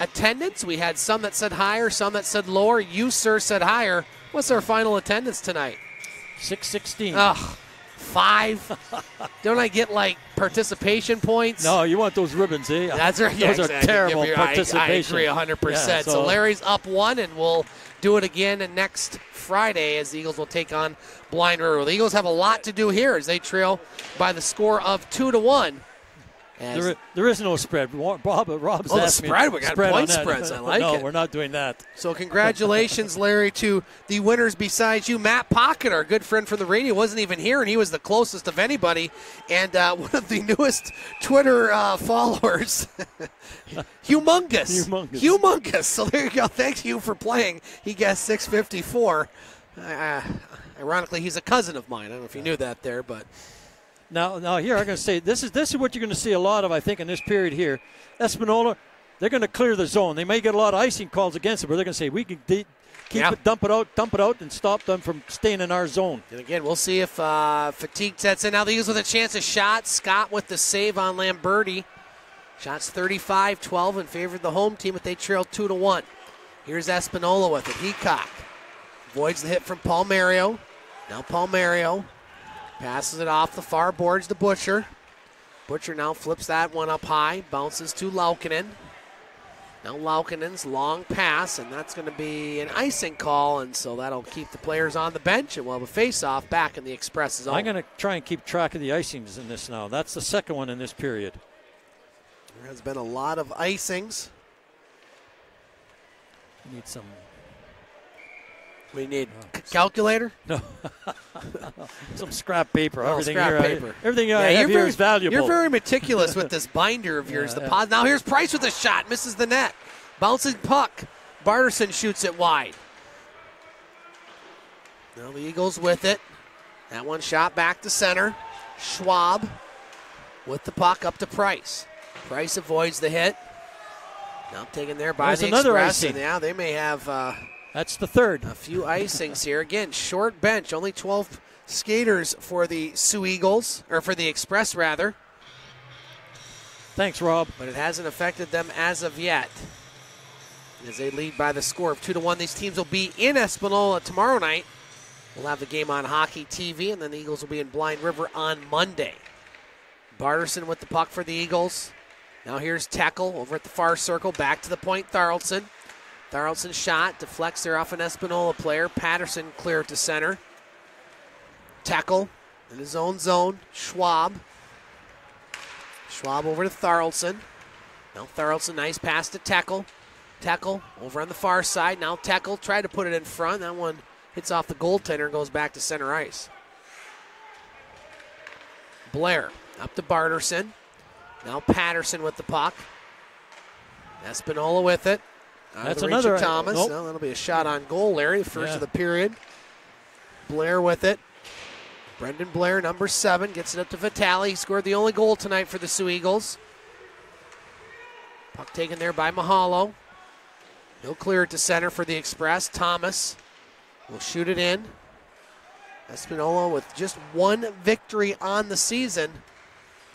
attendance. We had some that said higher, some that said lower. You, sir, said higher. What's our final attendance tonight? Six sixteen. Ugh, five. Don't I get like participation points? no, you want those ribbons, eh? That's right. Yeah, Those exactly. are terrible Give you- I- participation. I, agree 100%. Yeah, so, so- Larry's up one, and we'll do it again next Friday as the Eagles will take on Blind River. The Eagles have a lot to do here as they trail by the score of 2 to 1. There, there is no spread. Rob, Rob's Oh, the spread. We got spread point spreads. I like no, it. No, we're not doing that. So congratulations, Larry, to the winners besides you. Matt Pocket, our good friend from the radio, wasn't even here, and he was the closest of anybody. And uh, one of the newest Twitter uh, followers, humongous, Humongous. humongous. So there you go. Thanks you for playing. He guessed 654. Uh, ironically, he's a cousin of mine. I don't know if you knew that there, but Now, now here I'm going to say this is this is what you're going to see a lot of. I think in this period here, Espanola, they're going to clear the zone. They may get a lot of icing calls against it, but they're going to say we can de- keep Yeah. it, dump it out, dump it out, and stop them from staying in our zone. And again, we'll see if uh, fatigue sets in. Now the Eagles with a chance of shot. Scott with the save on Lamberti. Shots 35-12 in favor of the home team, but they trail 2 to 1. Here's Espanola with it. Heacock avoids the hit from Palmerio. Now Palmerio passes it off the far boards to Butcher. Butcher now flips that one up high, bounces to Laukinen. Now Laukinen's long pass, and that's going to be an icing call, and so that'll keep the players on the bench, and we'll have a face-off back in the Express zone. I'm going to try and keep track of the icings in this now. That's the second one in this period. There has been a lot of icings. Need some We need c- calculator. No, some scrap paper. Oh, everything scrap here, I- paper. everything I Yeah, have here very, is valuable. You're very meticulous with this binder of yours. Yeah, the pos- now here's Price with a shot, misses the net, bouncing puck. Barterson shoots it wide. Now the Eagles with it. That one shot back to center. Schwab with the puck up to Price. Price avoids the hit. Now taken there by There's the another Express. icing. And yeah, they may have. Uh, That's the third. a few icings here. Again, short bench, only 12 skaters for the Soo Eagles, or for the Express rather, Thanks, Rob. but it hasn't affected them as of yet. As they lead by the score of 2 to 1, these teams will be in Espanola tomorrow night. We'll have the game on Hockey TV, and then the Eagles will be in Blind River on Monday. Bardarson with the puck for the Eagles. Now here's Teckel over at the far circle. Back to the point, Tharaldson. Tharaldson shot, deflects there off an Espanola player. Patterson clear to center. Teckel in his own zone. Schwab. Schwab over to Tharaldson. Now Tharaldson, nice pass to Teckel. Teckel over on the far side. Now Teckel tried to put it in front. That one hits off the goaltender and goes back to center ice. Blair up to Bardarson. Now Patterson with the puck. Espanola with it. Out That's of the reach of another- uh, Thomas. nope. No, that'll be a shot on goal, Larry. First Yeah. of the period. Blair with it. Brendan Blair, number seven, gets it up to Vitali. He scored the only goal tonight for the Soo Eagles. Puck taken there by Mahalo. He'll clear it to center for the Express. Thomas will shoot it in. Espanola with just one victory on the season,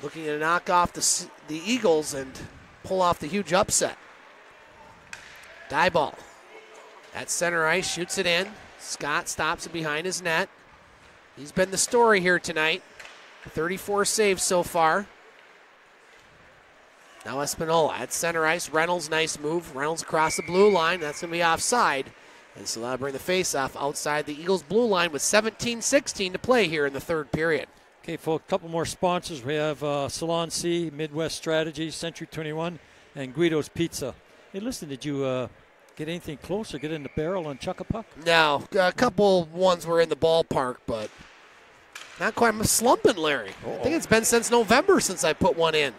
looking to knock off the, the Eagles and pull off the huge upset. Dieball. At center ice, shoots it in. Scott stops it behind his net. He's been the story here tonight. 34 saves so far. Now Espanola at center ice. Reynolds, nice move. Reynolds across the blue line. That's going to be offside. And so that'll bring the face-off outside the Eagles' blue line with 17-16 to play here in the third period. Okay, for a couple more sponsors, we have uh, Salon C, Midwest Strategy, Century 21, and Guido's Pizza. Hey, listen, did you uh, get anything closer, get in the barrel on Chuckapuck? Now, a couple ones were in the ballpark, but not quite. I'm slumping, Larry. I think it's been since November since I put one in.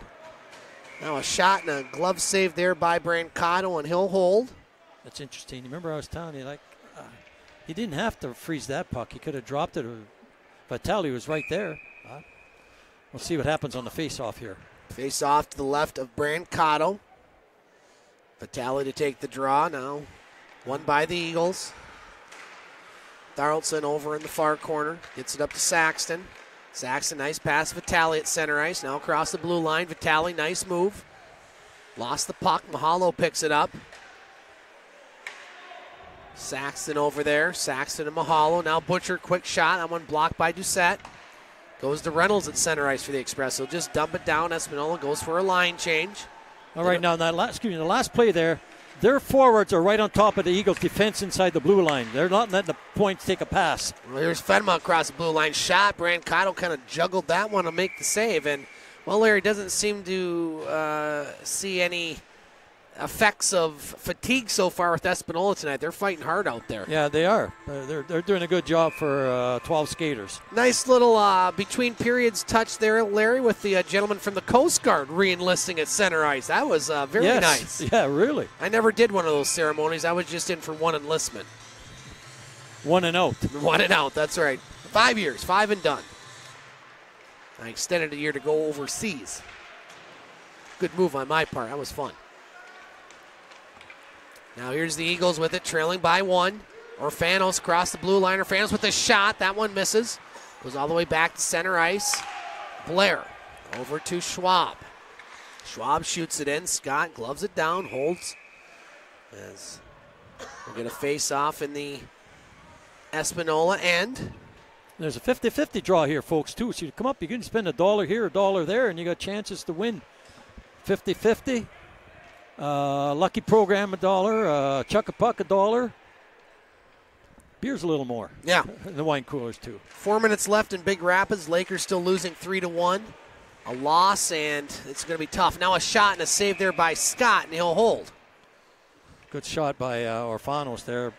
Now a shot and a glove save there by Brancato, and he'll hold. That's interesting. You remember, I was telling you, like, uh, he didn't have to freeze that puck. He could have dropped it, or Vitali was right there. Uh, we'll see what happens on the face-off here. Face off to the left of Brancato. Vitali to take the draw now. One by the Eagles. Tharaldson over in the far corner. Gets it up to Saxton. Saxton, nice pass. Vitali at center ice. Now across the blue line. Vitali, nice move. Lost the puck. Mahalo picks it up. Saxton over there. Saxton and Mahalo. Now Butcher, quick shot. That one blocked by Doucette. Goes to Reynolds at center ice for the Express. So just dump it down. Espanola goes for a line change. All right, now that last, excuse me, the last play there, their forwards are right on top of the Eagles' defense inside the blue line. They're not letting the points take a pass. Well, here's across the blue line. Shot. Brancato kind of juggled that one to make the save. And, well, Larry doesn't seem to uh, see any effects of fatigue so far with Espanola tonight. They're fighting hard out there. Yeah, they are. They're, they're doing a good job for uh, 12 skaters. Nice little uh, between periods touch there, Larry, with the uh, gentleman from the Coast Guard re enlisting at center ice. That was uh, very yes. nice. Yeah, really. I never did one of those ceremonies. I was just in for one enlistment. One and out. One and out, that's right. Five years, five and done. I extended a year to go overseas. Good move on my part. That was fun. Now here's the Eagles with it, trailing by one. Orfanos across the blue line. Orfanos with a shot. That one misses. Goes all the way back to center ice. Blair over to Schwab. Schwab shoots it in. Scott gloves it down, holds. As we're going to face off in the Espanola end. There's a 50 50 draw here, folks, too. So you come up, you can spend a dollar here, a dollar there, and you got chances to win 50 50. Uh, lucky program, a dollar. Uh, Chuck a puck, a dollar. Beer's a little more. Yeah. And The wine coolers, too. Four minutes left in Big Rapids. Lakers still losing three to one. A loss, and it's going to be tough. Now a shot and a save there by Scott, and he'll hold. Good shot by uh, Orfanos there.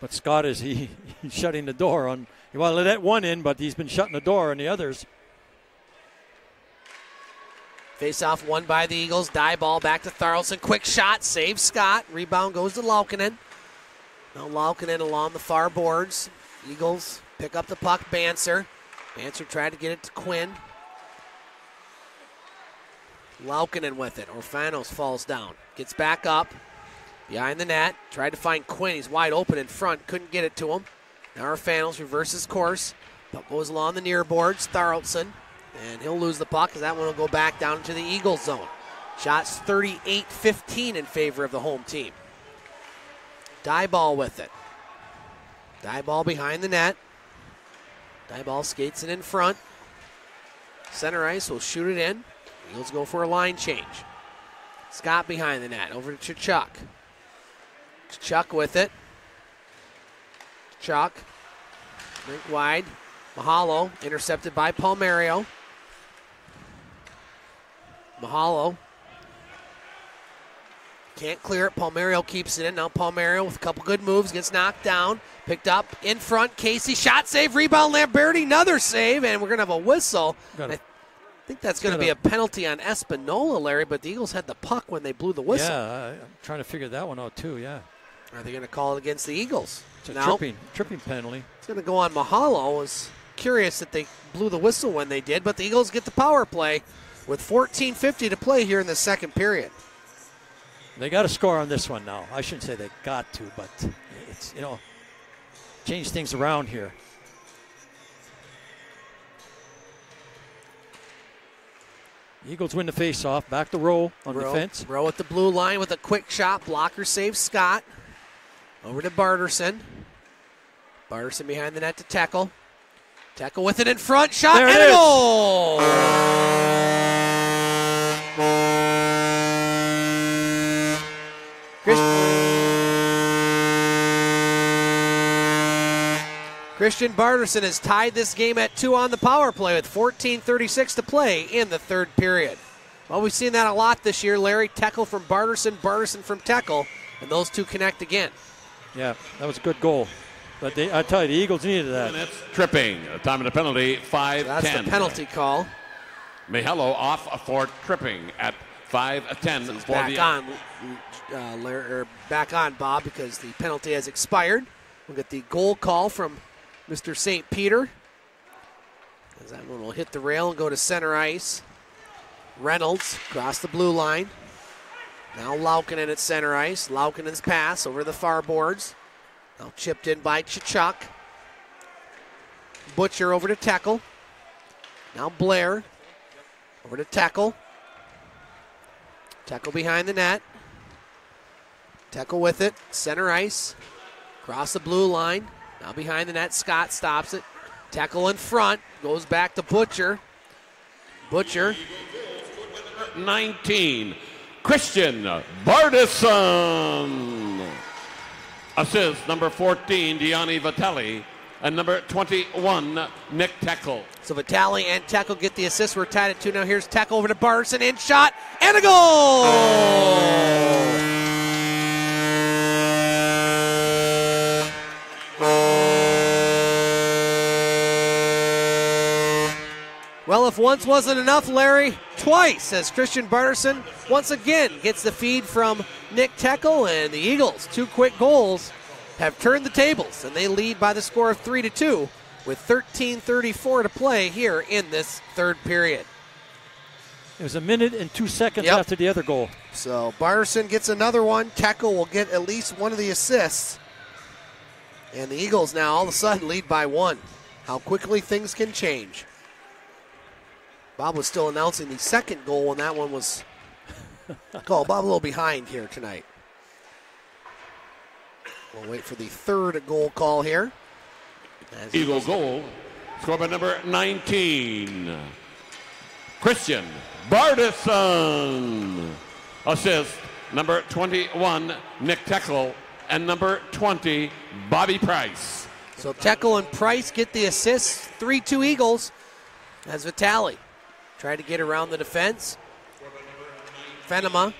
But Scott is he he's shutting the door on. Well, let that one in, but he's been shutting the door on the others. Face off one by the Eagles. Dieball back to Tharaldson. Quick shot. Save Scott. Rebound goes to Laukinen. Now Laukinen along the far boards. Eagles pick up the puck. Banser. Banser tried to get it to Quinn. Laukinen with it. Orfanos falls down. Gets back up. Behind the net. Tried to find Quinn. He's wide open in front. Couldn't get it to him. Now Orfanos reverses course. Puck goes along the near boards. Tharaldson. And he'll lose the puck because that one will go back down into the Eagles zone. Shots 38 15 in favor of the home team. Dieball with it. Dieball behind the net. Dieball skates it in front. Center ice will shoot it in. Eagles go for a line change. Scott behind the net. Over to Chuck. Chuck with it. Chuck. Rink wide. Mahalo intercepted by Palmerio. Mahalo can't clear it. Palmerio keeps it in. Now Palmerio with a couple good moves gets knocked down. Picked up in front. Casey shot save rebound. Lamberti another save, and we're gonna have a whistle. I think that's gonna be a- penalty on Espanola, Larry. But the Eagles had the puck when they blew the whistle. Yeah, I, I'm trying to figure that one out too. Yeah, Are they gonna call it against the Eagles? it's a no, tripping tripping penalty. it's gonna go on Mahalo. I was curious that they blew the whistle when they did, but the Eagles get the power play with 14:50 to play here in the second period. They got to score on this one now. I shouldn't say they got to, but it's you know change things around here. Eagles win the face-off. Back to Rowe on defense. Rowe at the blue line with a quick shot. Blocker saves Scott. Over to Bardarson. Bardarson behind the net to Teckel. Teckel with it in front. Shot There it and a goal. Christian, Christian Bardarson has tied this game at two on the power play with 14:36 to play in the third period. Well, we've seen that a lot this year. Larry Teckel from Bardarson, Bardarson from Teckel, and those two connect again. Yeah, that was a good goal. But they, I tell you, the Eagles needed that. Minutes tripping. Time of the penalty, 5 That's 10. the penalty call. Mihello off for tripping at 5 10 He's for back the on, uh, Larry, or back on Bob because the penalty has expired. We'll get the goal call from Mr. St. Peter. As that one will hit the rail and go to center ice. Reynolds across the blue line. Now Laukinen at center ice. Laukinen's pass over the far boards. Now chipped in by Chichuk. Butcher over to Teckel. Now Blair over to Teckel. Teckel behind the net. Teckel with it. Center ice. Cross the blue line. Now behind the net. Scott stops it. Teckel in front. Goes back to Butcher. Butcher. 19. Christian Bardarson. Assist number 14, Gianni Vitali. And number 21, Nick Teckel. So Vitali and Teckel get the assist. We're tied at two now. Here's Teckel over to Bardarson. In shot and a goal! Well, if once wasn't enough, Larry, twice as Christian Bardarson once again gets the feed from Nick Teckel and the Eagles. Two quick goals have turned the tables, and they lead by the score of three to two with 13:34 to play here in this third period. It was a minute and two seconds Yep. after the other goal. So Bardarson gets another one. Teckel will get at least one of the assists, and the Eagles now all of a sudden lead by one. How quickly things can change. Bob was still announcing the second goal, and that one was called. Bob a little behind here tonight. We'll wait for the third goal call here. As Eagle goal, scored by number 19, Christian Bardarson. Assist number 21, Nick Teckel. And number 20, Bobby Price. So Teckel and Price get the assists. 3 2 Eagles as Vitali tried to get around the defense. Fenema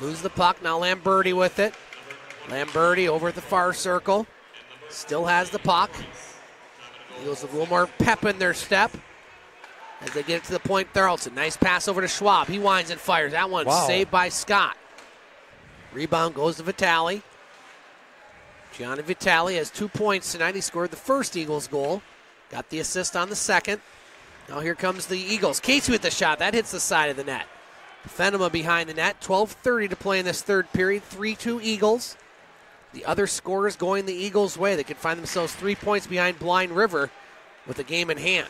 lose the puck. Now Lamberti with it. Lamberti over at the far circle. Still has the puck. Eagles with a little more pep in their step as they get it to the point. Thurlton. Nice pass over to Schwab. He winds and fires. That one Wow. saved by Scott. Rebound goes to Vitali. Gianni Vitali has two points tonight. He scored the first Eagles goal, got the assist on the second. Now here comes the Eagles. Casey with the shot. That hits the side of the net. Fenema behind the net. 12.30 to play in this third period. 3 2 Eagles. The other scorers going the Eagles' way. They could find themselves three points behind Blind River with the game in hand.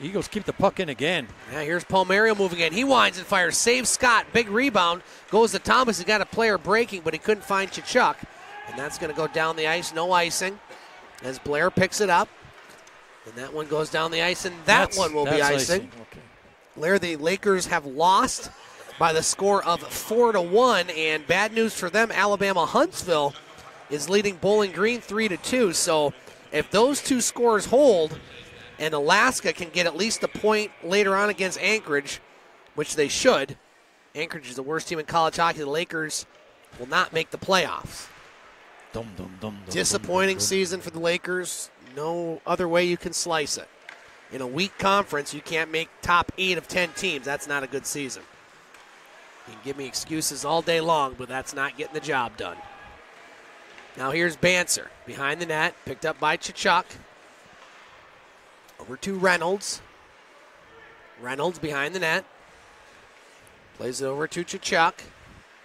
Eagles keep the puck in again. Now here's Palmerio moving in. He winds and fires. Saves Scott. Big rebound. Goes to Thomas. He got a player breaking, but he couldn't find Chichuk. And that's going to go down the ice. No icing. As Blair picks it up. And that one goes down the ice, and that That's- one will be that's icing. Okay. Larry, the Lakers have lost by the score of four to one, and bad news for them. Alabama Huntsville is leading Bowling Green three to two. So if those two scores hold, and Alaska can get at least a point later on against Anchorage, which they should. Anchorage is the worst team in college hockey. The Lakers will not make the playoffs. Dum, dum, dum, dum, Disappointing dum, dum. season for the Lakers. No other way you can slice it. In a weak conference, you can't make top eight of 10 teams. That's not a good season. You can give me excuses all day long, but that's not getting the job done. Now here's Banser behind the net, picked up by Chachuk. Over to Reynolds. Reynolds behind the net. Plays it over to Chachuk.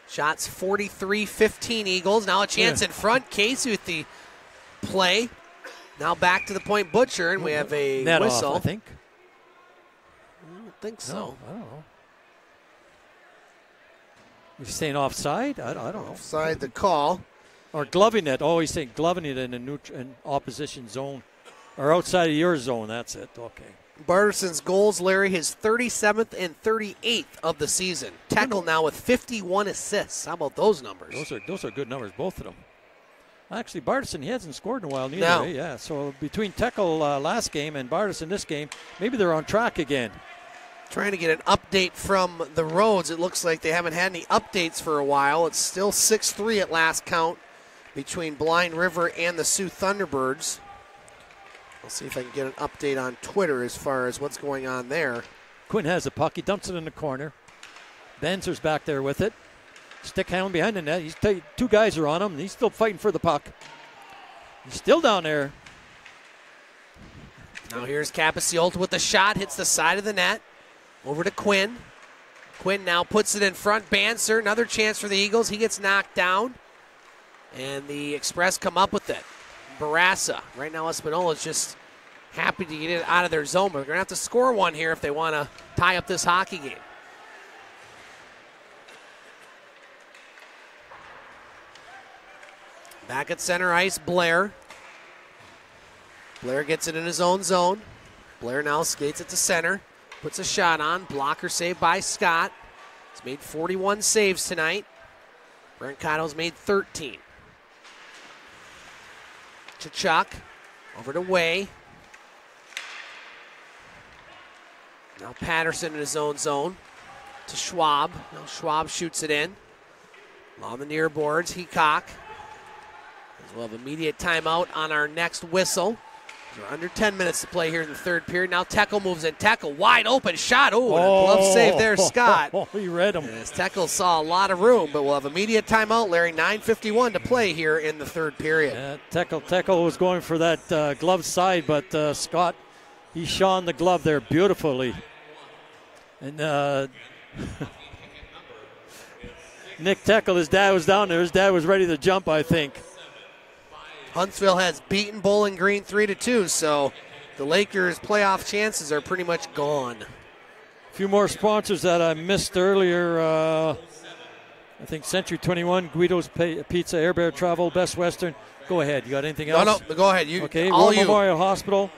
Shots 43 15 Eagles. Now a chance Yeah. in front. Casey with the play. Now back to the point Butcher, and we have a Net whistle. off, I think. I don't think so. No, I don't know. He's saying offside? I, I don't know. Offside the call. Or gloving it. Oh, he's saying gloving it in a neut- in opposition zone. Or outside of your zone. That's it. Okay. Bardarson's goals, Larry, his 37th and 38th of the season. Teckel now with 51 assists. How about those numbers? Those are those are good numbers, both of them. Actually, Bardarson, he hasn't scored in a while neither. No. eh? Yeah, so between Teckel uh, last game and Bardarson this game, maybe they're on track again. Trying to get an update from the roads. It looks like they haven't had any updates for a while. It's still 6 3 at last count between Blind River and the Soo Thunderbirds. I'll see if I can get an update on Twitter as far as what's going on there. Quinn has the puck. He dumps it in the corner. Benzer's back there with it. Stick handling behind the net. He's t- two guys are on him. And he's still fighting for the puck. He's still down there. Now here's Capiciolta with the shot, hits the side of the net. Over to Quinn. Quinn now puts it in front. Banser, another chance for the Eagles. He gets knocked down. And the Express come up with it. Barassa. Right now, Espanola is just happy to get it out of their zone, but they're going to have to score one here if they want to tie up this hockey game. Back at center ice, Blair. Blair gets it in his own zone. Blair now skates it to center, puts a shot on. Blocker saved by Scott. He's made 41 saves tonight. Brent Brancato's made 13. Chachuk over to Way. Now Patterson in his own zone to Schwab. Now Schwab shoots it in. On the near boards, Heacock. We'll have immediate timeout on our next whistle. We're under 10 minutes to play here in the third period. Now Teckel moves in. Teckel wide open shot. Ooh, and a glove save there, Scott. Oh, he read him. As Teckel saw a lot of room, but we'll have immediate timeout, Larry. 9.51 to play here in the third period. Yeah, Teckel was going for that uh, glove side, but uh, Scott, he shone the glove there beautifully. And uh, Nick Teckel, his dad was down there. His dad was ready to jump, I think. Huntsville has beaten Bowling Green 3 to 2, so the Lakers' playoff chances are pretty much gone. A few more sponsors that I missed earlier. Uh, I think Century 21, Guido's Pizza, Air Bear Travel, Best Western. Go ahead. You got anything else? no, no. go ahead. You, Okay, all War you. Memorial Hospital,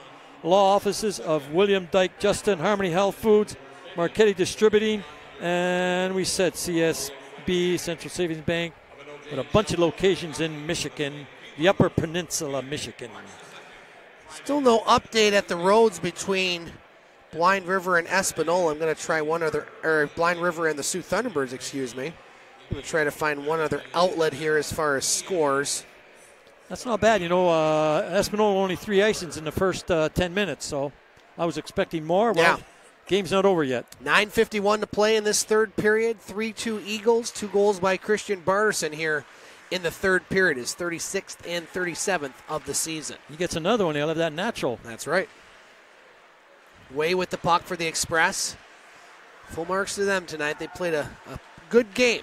law offices of William Dyke Justin, Harmony Health Foods, Marchetti Distributing, and we said CSB, Central Savings Bank, with a bunch of locations in Michigan, the Upper Peninsula, Michigan. Still no update at the roads between Blind River and Espanola. I'm going to try one other, or Blind River and the Soo Thunderbirds, excuse me. I'm going to try to find one other outlet here as far as scores. That's not bad. You know, uh, Espanola only three icings in the first uh, 10 minutes, so I was expecting more. Well, Yeah. game's not over yet. 9.51 to play in this third period. 3 2 Eagles. Two goals by Christian Bardarson here in the third period. His 36th and 37th of the season. He gets another one. He'll have that natural. That's right. Way with the puck for the Express. Full marks to them tonight. They played a, a good game.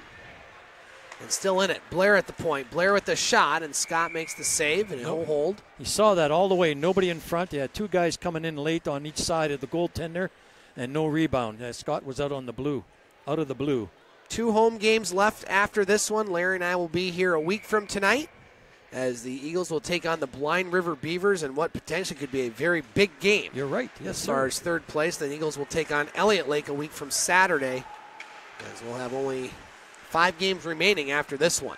And still in it. Blair at the point. Blair with the shot, and Scott makes the save, and he'll hold. He saw that all the way. Nobody in front. He had two guys coming in late on each side of the goaltender, and no rebound. Uh, Scott was out on the blue, out of the blue. Two home games left after this one. Larry and I will be here a week from tonight as the Eagles will take on the Blind River Beavers in what potentially could be a very big game. You're right. Yes, as far sir. as third place, the Eagles will take on Elliot Lake a week from Saturday, as we'll have only five games remaining after this one.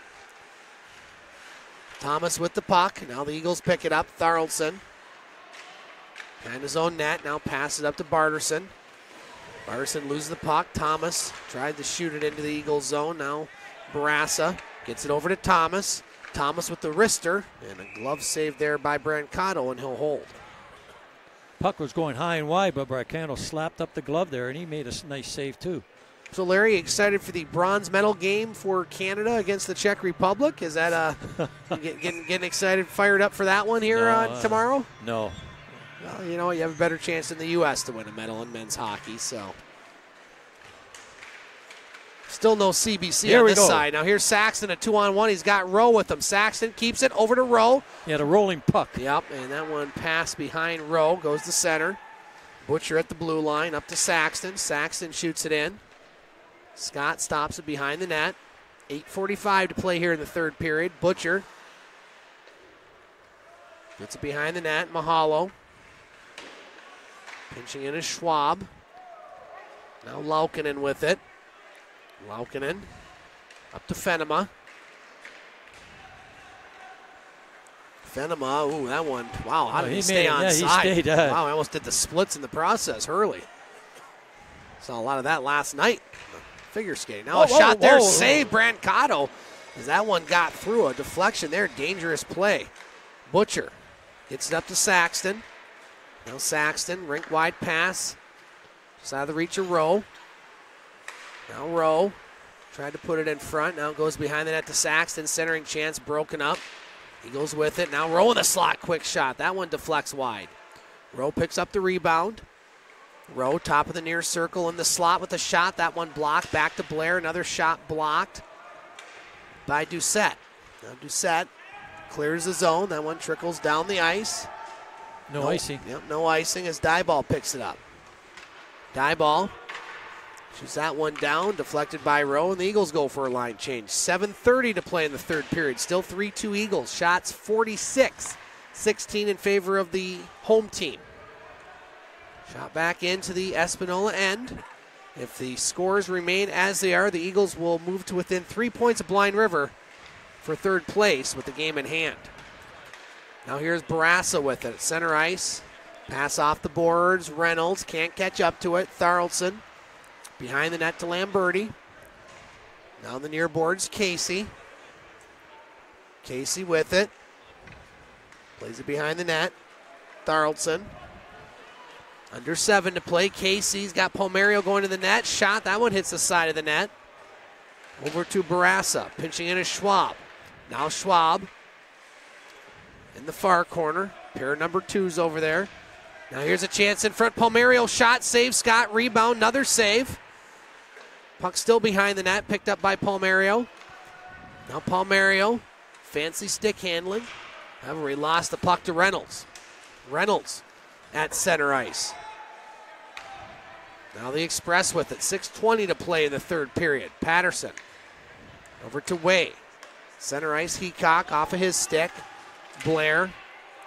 Thomas with the puck. Now the Eagles pick it up. Tharaldson. Behind his own net. Now pass it up to Bardarson. Bardarson loses the puck. Thomas tried to shoot it into the Eagles zone. Now Barassa gets it over to Thomas. Thomas with the wrister. And a glove save there by Brancato, and he'll hold. Puck was going high and wide, but Brancato slapped up the glove there, and he made a nice save too. So, Larry, excited for the bronze medal game for Canada against the Czech Republic? Is that uh, getting getting excited, fired up for that one here No, uh, tomorrow? No, Well, you know you have a better chance in the U.S. to win a medal in men's hockey. So, still no CBC Here on this go. side. Now here's Saxton, a two-on-one. He's got Rowe with him. Saxton keeps it over to Rowe. he had a rolling puck. Yep, and that one passed behind Rowe, goes to center. Butcher at the blue line, up to Saxton. Saxton shoots it in. Scott stops it behind the net. 8.45 to play here in the third period. Butcher gets it behind the net. Mahalo. Pinching in is Schwab. Now Laukinen with it. Laukinen up to Fenema. Fenema, ooh, that one. Wow, how Oh, did he he, stay it. on Yeah, he side? stayed, uh, wow, I almost did the splits in the process. Hurley. Saw a lot of that last night. Figure skating. Now Whoa, a shot whoa, there, whoa. save Brancato. As that one got through a deflection there, dangerous play. Butcher gets it up to Saxton. Now Saxton, rink wide pass. Just out of the reach of Rowe. Now Rowe tried to put it in front. Now goes behind the net to Saxton. Centering chance broken up. He goes with it. Now Rowe in the slot. Quick shot. That one deflects wide. Rowe picks up the rebound. Rowe top of the near circle in the slot with a shot. That one blocked. Back to Blair. Another shot blocked by Doucette. Now Doucette clears the zone. That one trickles down the ice. No icing. Yep, no icing as Dieball picks it up. Dieball shoots that one down, deflected by Rowe, and the Eagles go for a line change. 7.30 to play in the third period. Still 3 2 Eagles. Shots 46, 16 in favor of the home team. Shot back into the Espanola end. If the scores remain as they are, the Eagles will move to within three points of Blind River for third place with the game in hand. Now here's Barassa with it. Center ice. Pass off the boards. Reynolds can't catch up to it. Tharaldson behind the net to Lamberti. Down the near boards, Casey. Casey with it. Plays it behind the net. Tharaldson. Under seven to play. Casey's got Palmerio going to the net. Shot. That one hits the side of the net. Over to Barassa. Pinching in is Schwab. Now Schwab in the far corner. Pair number twos over there. Now here's a chance in front. Palmerio shot, save. Scott rebound, another save. Puck still behind the net, picked up by Palmerio. Now Palmerio, fancy stick handling. However, he lost the puck to Reynolds. Reynolds at center ice. Now the Express with it. 6.20 to play in the third period. Patterson over to Way. Center ice, Heacock off of his stick. Blair,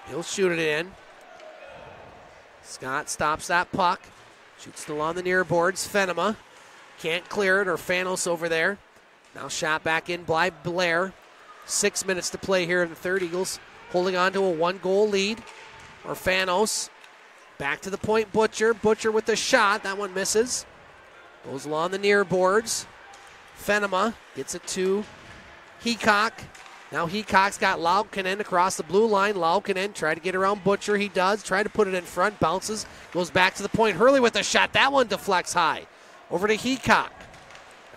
he'll shoot it in. Scott stops that puck. Shoots still on the near boards. Fenema can't clear it, Orfanos over there. Now shot back in by Blair. Six minutes to play here in the third. Eagles holding on to a one goal lead. Orfanos back to the point. Butcher. Butcher with the shot. That one misses. Goes along the near boards. Fenema gets it to Heacock. Now Heacock's got Laukinen across the blue line. Laukinen tried to get around Butcher. He does. Try to put it in front. Bounces. Goes back to the point. Hurley with a shot. That one deflects high. Over to Heacock.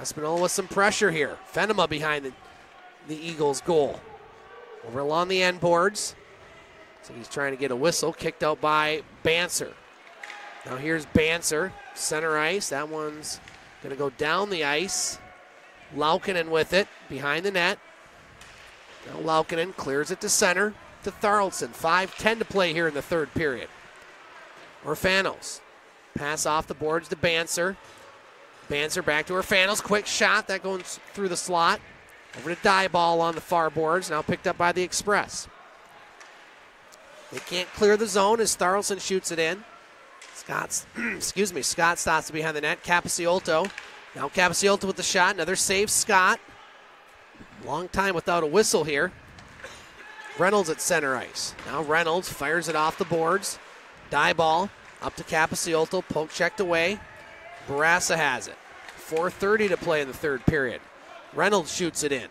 Espanola with some pressure here. Fenema behind the, the Eagles' goal. Over along the end boards. So he's trying to get a whistle. Kicked out by Banser. Now here's Banser. Center ice. That one's going to go down the ice. Laukinen with it behind the net. Now Laukinen clears it to center to Tharaldson. 5-10 to play here in the third period. Orfanos. Pass off the boards to Banser. Banser back to Orfanos. Quick shot. That goes through the slot. Over to Dieball on the far boards, now picked up by the Express. They can't clear the zone as Tharaldson shoots it in. Scott's, excuse me, Scott stops it behind the net. Capiciolto. Now Capiciolto with the shot. Another save, Scott. Long time without a whistle here. Reynolds at center ice. Now Reynolds fires it off the boards. Dieball up to Capiciolto. Poke checked away. Barassa has it. 4.30 to play in the third period. Reynolds shoots it in.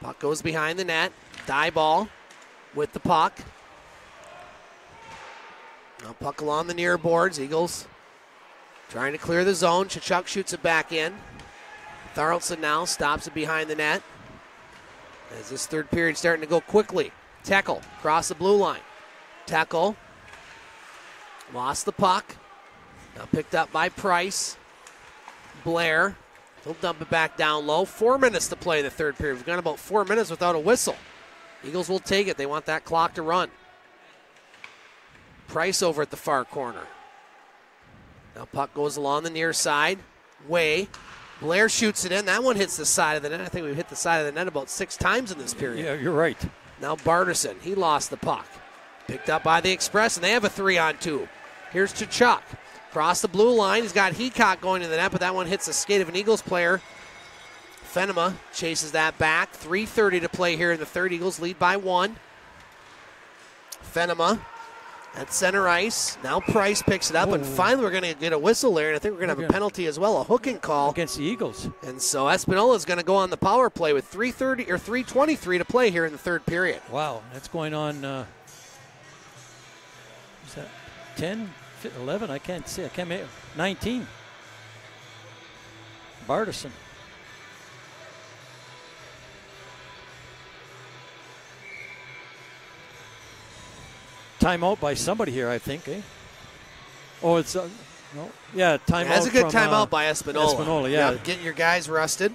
Puck goes behind the net. Dieball with the puck. Now puck along the near boards. Eagles trying to clear the zone. Chachuk shoots it back in. Tharaldson now stops it behind the net. As this third period starting to go quickly. Teckel across the blue line. Teckel. Lost the puck. Now picked up by Price. Blair. He'll dump it back down low. Four minutes to play in the third period. We've gone about four minutes without a whistle. Eagles will take it. They want that clock to run. Price over at the far corner. Now puck goes along the near side. Way. Blair shoots it in. That one hits the side of the net. I think we've hit the side of the net about six times in this period. Yeah, you're right. Now Bardarson, he lost the puck. Picked up by the Express, and they have a three on two. Here's to Chuck. Across the blue line, he's got Heacock going to the net, but that one hits the skate of an Eagles player. Fenema chases that back. 3.30 to play here in the third. Eagles lead by one. Fenema at center ice. Now Price picks it up, and finally we're going to get a whistle there, and I think we're going to have a penalty as well, a hooking call. Against the Eagles. And so Espanola is going to go on the power play with 3:30 or 3:23 to play here in the third period. Wow, that's going on. Uh, is that 10, 11? I can't see. I can't make 19. Bardarson. Timeout by somebody here, I think. Eh? Oh, it's uh, no. Yeah, timeout. That's a good from, timeout uh, by Espanola. Espanola, yeah. Yep, get your guys rested.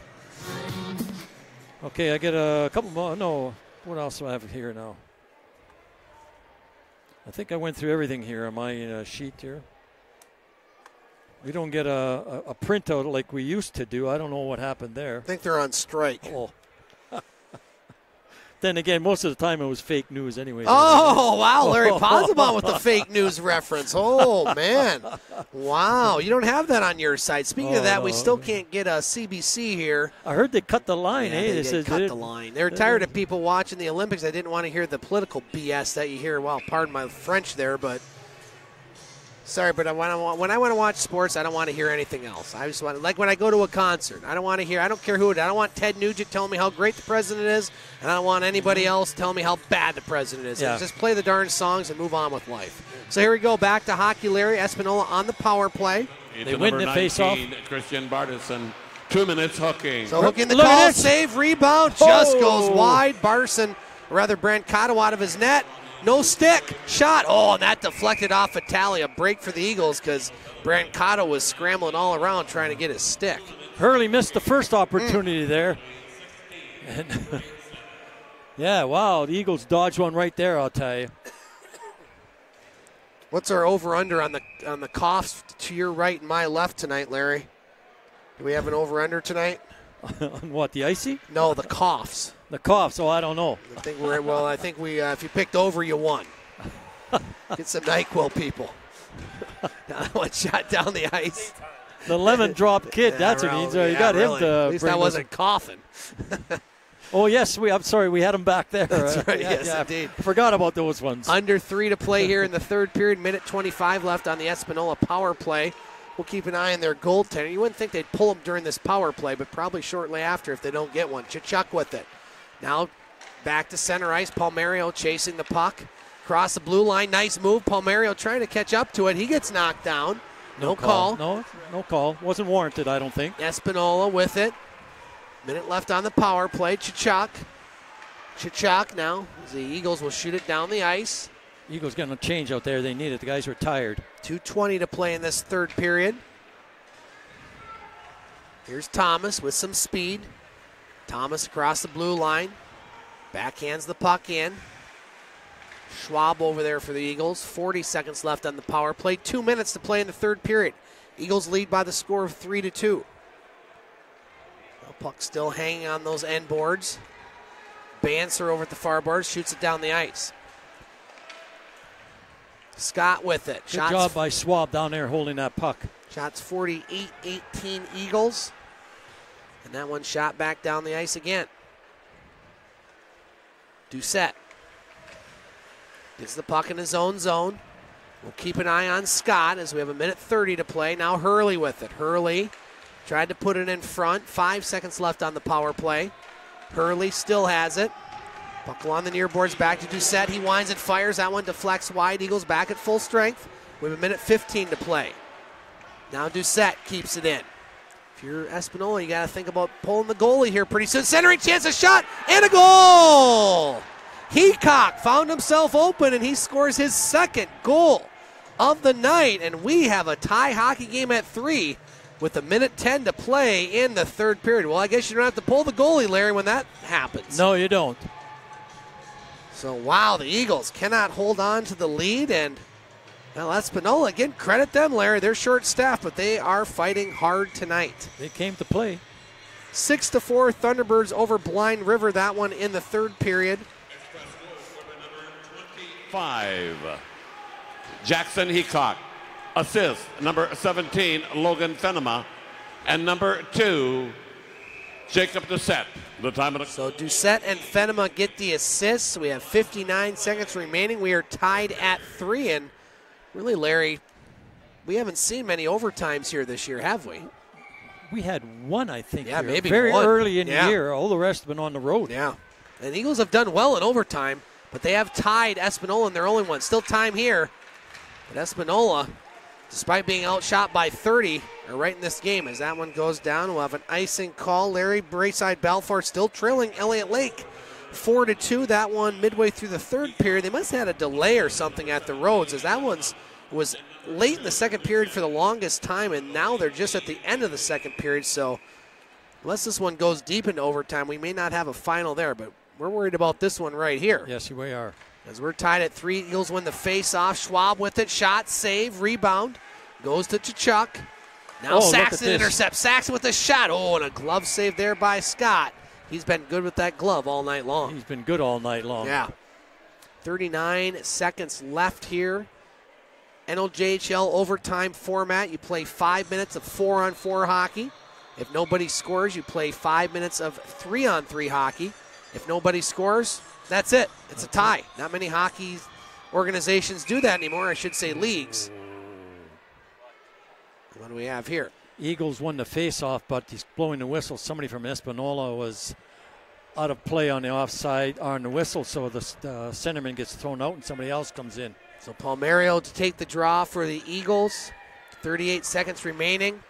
Okay, I get a couple more. No, what else do I have here now? I think I went through everything here on my uh, sheet here. We don't get a, a, a printout like we used to do. I don't know what happened there. I think they're on strike. Oh. Then again, most of the time it was fake news anyway. Oh wow, Larry Pozzebon with the fake news reference. Oh man, wow! You don't have that on your site. Speaking of that, we Oh. still can't get a CBC here. I heard they cut the line. Yeah, eh? they, they, cut the line. They're tired of people watching the Olympics. I didn't want to hear the political BS that you hear. Well, pardon my French there, but sorry, but I want when I want to watch sports, I don't want to hear anything else. I just want like when I go to a concert, I don't want to hear. I don't care who it. I don't want Ted Nugent telling me how great the president is, and I don't want anybody mm-hmm. else telling me how bad the president is. Yeah. Just play the darn songs and move on with life. So here we go, back to hockey. Larry Espanola on the power play. They win number the face-off. Christian Bardarson. Two minutes hooking. So hooking the Look call, save, rebound, just Oh. goes wide. Barson, rather Brancato out of his net. No stick, shot. Oh, and that deflected off Vitali. Break for the Eagles because Brancato was scrambling all around trying to get his stick. Hurley missed the first opportunity there. And yeah, wow, the Eagles dodged one right there, I'll tell you. What's our over under on the on the coughs to your right and my left tonight, Larry? Do we have an over under tonight? On what, the icy? No, the coughs. The coughs, oh, I don't know. I think we're well. I think we uh, if you picked over, you won. Get some Nyquil, people. that one shot down the ice. The lemon drop kid, Yeah, that's what really, he needs. Uh, you yeah, got really. him to. At least I wasn't coughing. Oh, yes, we. I'm sorry, we had him back there. That's right, Yeah, yes, indeed. I forgot about those ones. Under three to play here in the third period. Minute 25 left on the Espanola power play. We'll keep an eye on their goaltender. You wouldn't think they'd pull him during this power play, but probably shortly after if they don't get one. Chachuk with it. Now back to center ice. Palmerio chasing the puck. Across the blue line. Nice move. Palmerio trying to catch up to it. He gets knocked down. No, call. No, no call. Wasn't warranted, I don't think. Espanola with it. Minute left on the power play. Chachuk. Chachuk now. The Eagles will shoot it down the ice. Eagles getting a change out there. They need it. The guys were tired. 2.20 to play in this third period. Here's Thomas with some speed. Thomas across the blue line. Backhands the puck in. Schwab over there for the Eagles. 40 seconds left on the power play. Two minutes to play in the third period. Eagles lead by the score of three to two. Puck still hanging on those end boards. Banser over at the far boards shoots it down the ice. Scott with it. Good Shots, job by Schwab down there holding that puck. shots 48 18 Eagles. And that one shot back down the ice again. Doucette gets the puck in his own zone. We'll keep an eye on Scott as we have a minute 30 to play. Now Hurley with it. Hurley tried to put it in front. Five seconds left on the power play. Hurley still has it. Buckle on the near boards back to Doucette. He winds and fires. That one deflects wide. Eagles back at full strength. We have a minute 15 to play. Now Doucette keeps it in. If you're Espanola, you got to think about pulling the goalie here pretty soon. Centering chance, a shot, and a goal! Heacock found himself open, and he scores his second goal of the night. And we have a tie hockey game at three with a minute 10 to play in the third period. Well, I guess you don't have to pull the goalie, Larry, when that happens. No, you don't. So, wow, the Eagles cannot hold on to the lead. And, well, Espanola, again, credit them, Larry. They're short staffed, but they are fighting hard tonight. They came to play. Six to four, Thunderbirds over Blind River. That one in the third period. Five. Jackson Heacock. Assist. Number 17, Logan Fenema. And number two, Jacob Doucette. The time of the So Doucette and Fenema get the assists. We have 59 seconds remaining. We are tied at three, and really, Larry, we haven't seen many overtimes here this year, have we? We had one, I think. Yeah, here, maybe very one. early in Yeah. the year. All the rest have been on the road. Yeah. And the Eagles have done well in overtime, but they have tied Espanola in their only one. Still time here. But Espanola, despite being outshot by 30, are right in this game. As that one goes down, we'll have an icing call. Larry Rayside Balfour still trailing Elliot Lake. Four to two. That one midway through the third period. They must have had a delay or something at the roads, as that one's was late in the second period for the longest time, and now they're just at the end of the second period. So unless this one goes deep into overtime, we may not have a final there. But we're worried about this one right here. Yes, we are. As we're tied at three, Eagles win the face-off. Schwab with it, shot, save, rebound, goes to Chachuk. Now Oh, Saxton intercepts. Saxton with a shot. Oh, and a glove save there by Scott. He's been good with that glove all night long. He's been good all night long. Yeah. 39 seconds left here. NOJHL overtime format. You play five minutes of four on four hockey. If nobody scores, you play five minutes of three on three hockey. If nobody scores, that's it. It's a tie. Not many hockey organizations do that anymore. I should say leagues. What do we have here? Eagles won the face-off, but he's blowing the whistle. Somebody from Espanola was out of play on the offside on the whistle, so the uh, centerman gets thrown out and somebody else comes in. So Palmario to take the draw for the Eagles. 38 seconds remaining.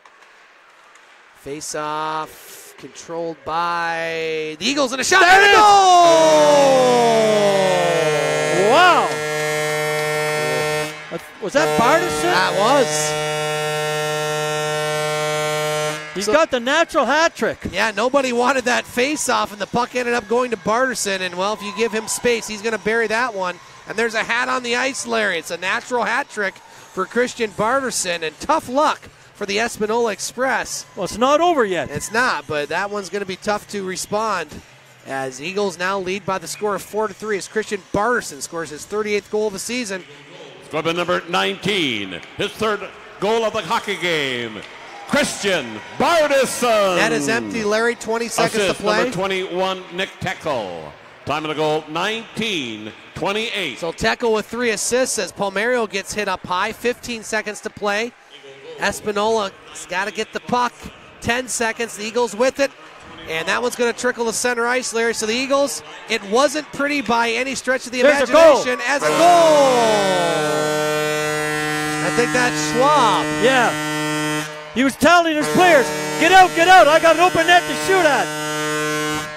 Face off controlled by the Eagles and a shot and a goal! Wow! Was that Bardarson? That was. He's so- got the natural hat trick. Yeah, nobody wanted that face off, and the puck ended up going to Bardarson. And, well, if you give him space, he's going to bury that one. And there's a hat on the ice, Larry. It's a natural hat trick for Christian Bardarson, and tough luck for the Espanola Express. Well, it's not over yet. It's not, but that one's going to be tough to respond. As Eagles now lead by the score of four to three, as Christian Bardarson scores his 38th goal of the season. Scored number 19. His third goal of the hockey game. Christian Bardarson. That is empty, Larry. 20 seconds Assist to play. number 21, Nick Teckel. Time of the goal, 19 28. So Teckel with three assists as Palmerio gets hit up high. 15 seconds to play. Espanola's got to get the puck. 10 seconds. The Eagles with it. And that one's going to trickle to center ice, Larry. So the Eagles, it wasn't pretty by any stretch of the There's a goal. imagination as a goal. I think that's Schwab. Yeah. He was telling his players, get out, get out. I got an open net to shoot at.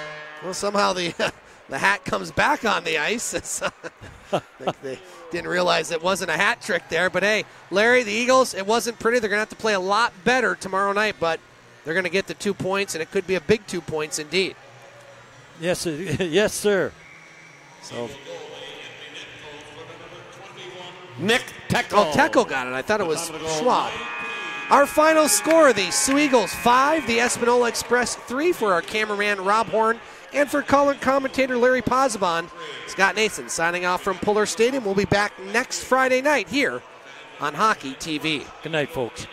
Well, somehow the the hat comes back on the ice. It's, uh, I think they didn't realize it wasn't a hat trick there. But hey, Larry, the Eagles, it wasn't pretty. They're going to have to play a lot better tomorrow night, but they're going to get the two points, and it could be a big two points indeed. Yes, yes, sir. So, Nick Teckel. oh, Teckel got it. I thought it was Schwab. Our final score the Soo Eagles 5, the Espanola Express 3 for our cameraman Rob Horn and for color commentator Larry Pozzebon. Scott Nason signing off from Pullar Stadium. We'll be back next Friday night here on Hockey TV. Good night, folks.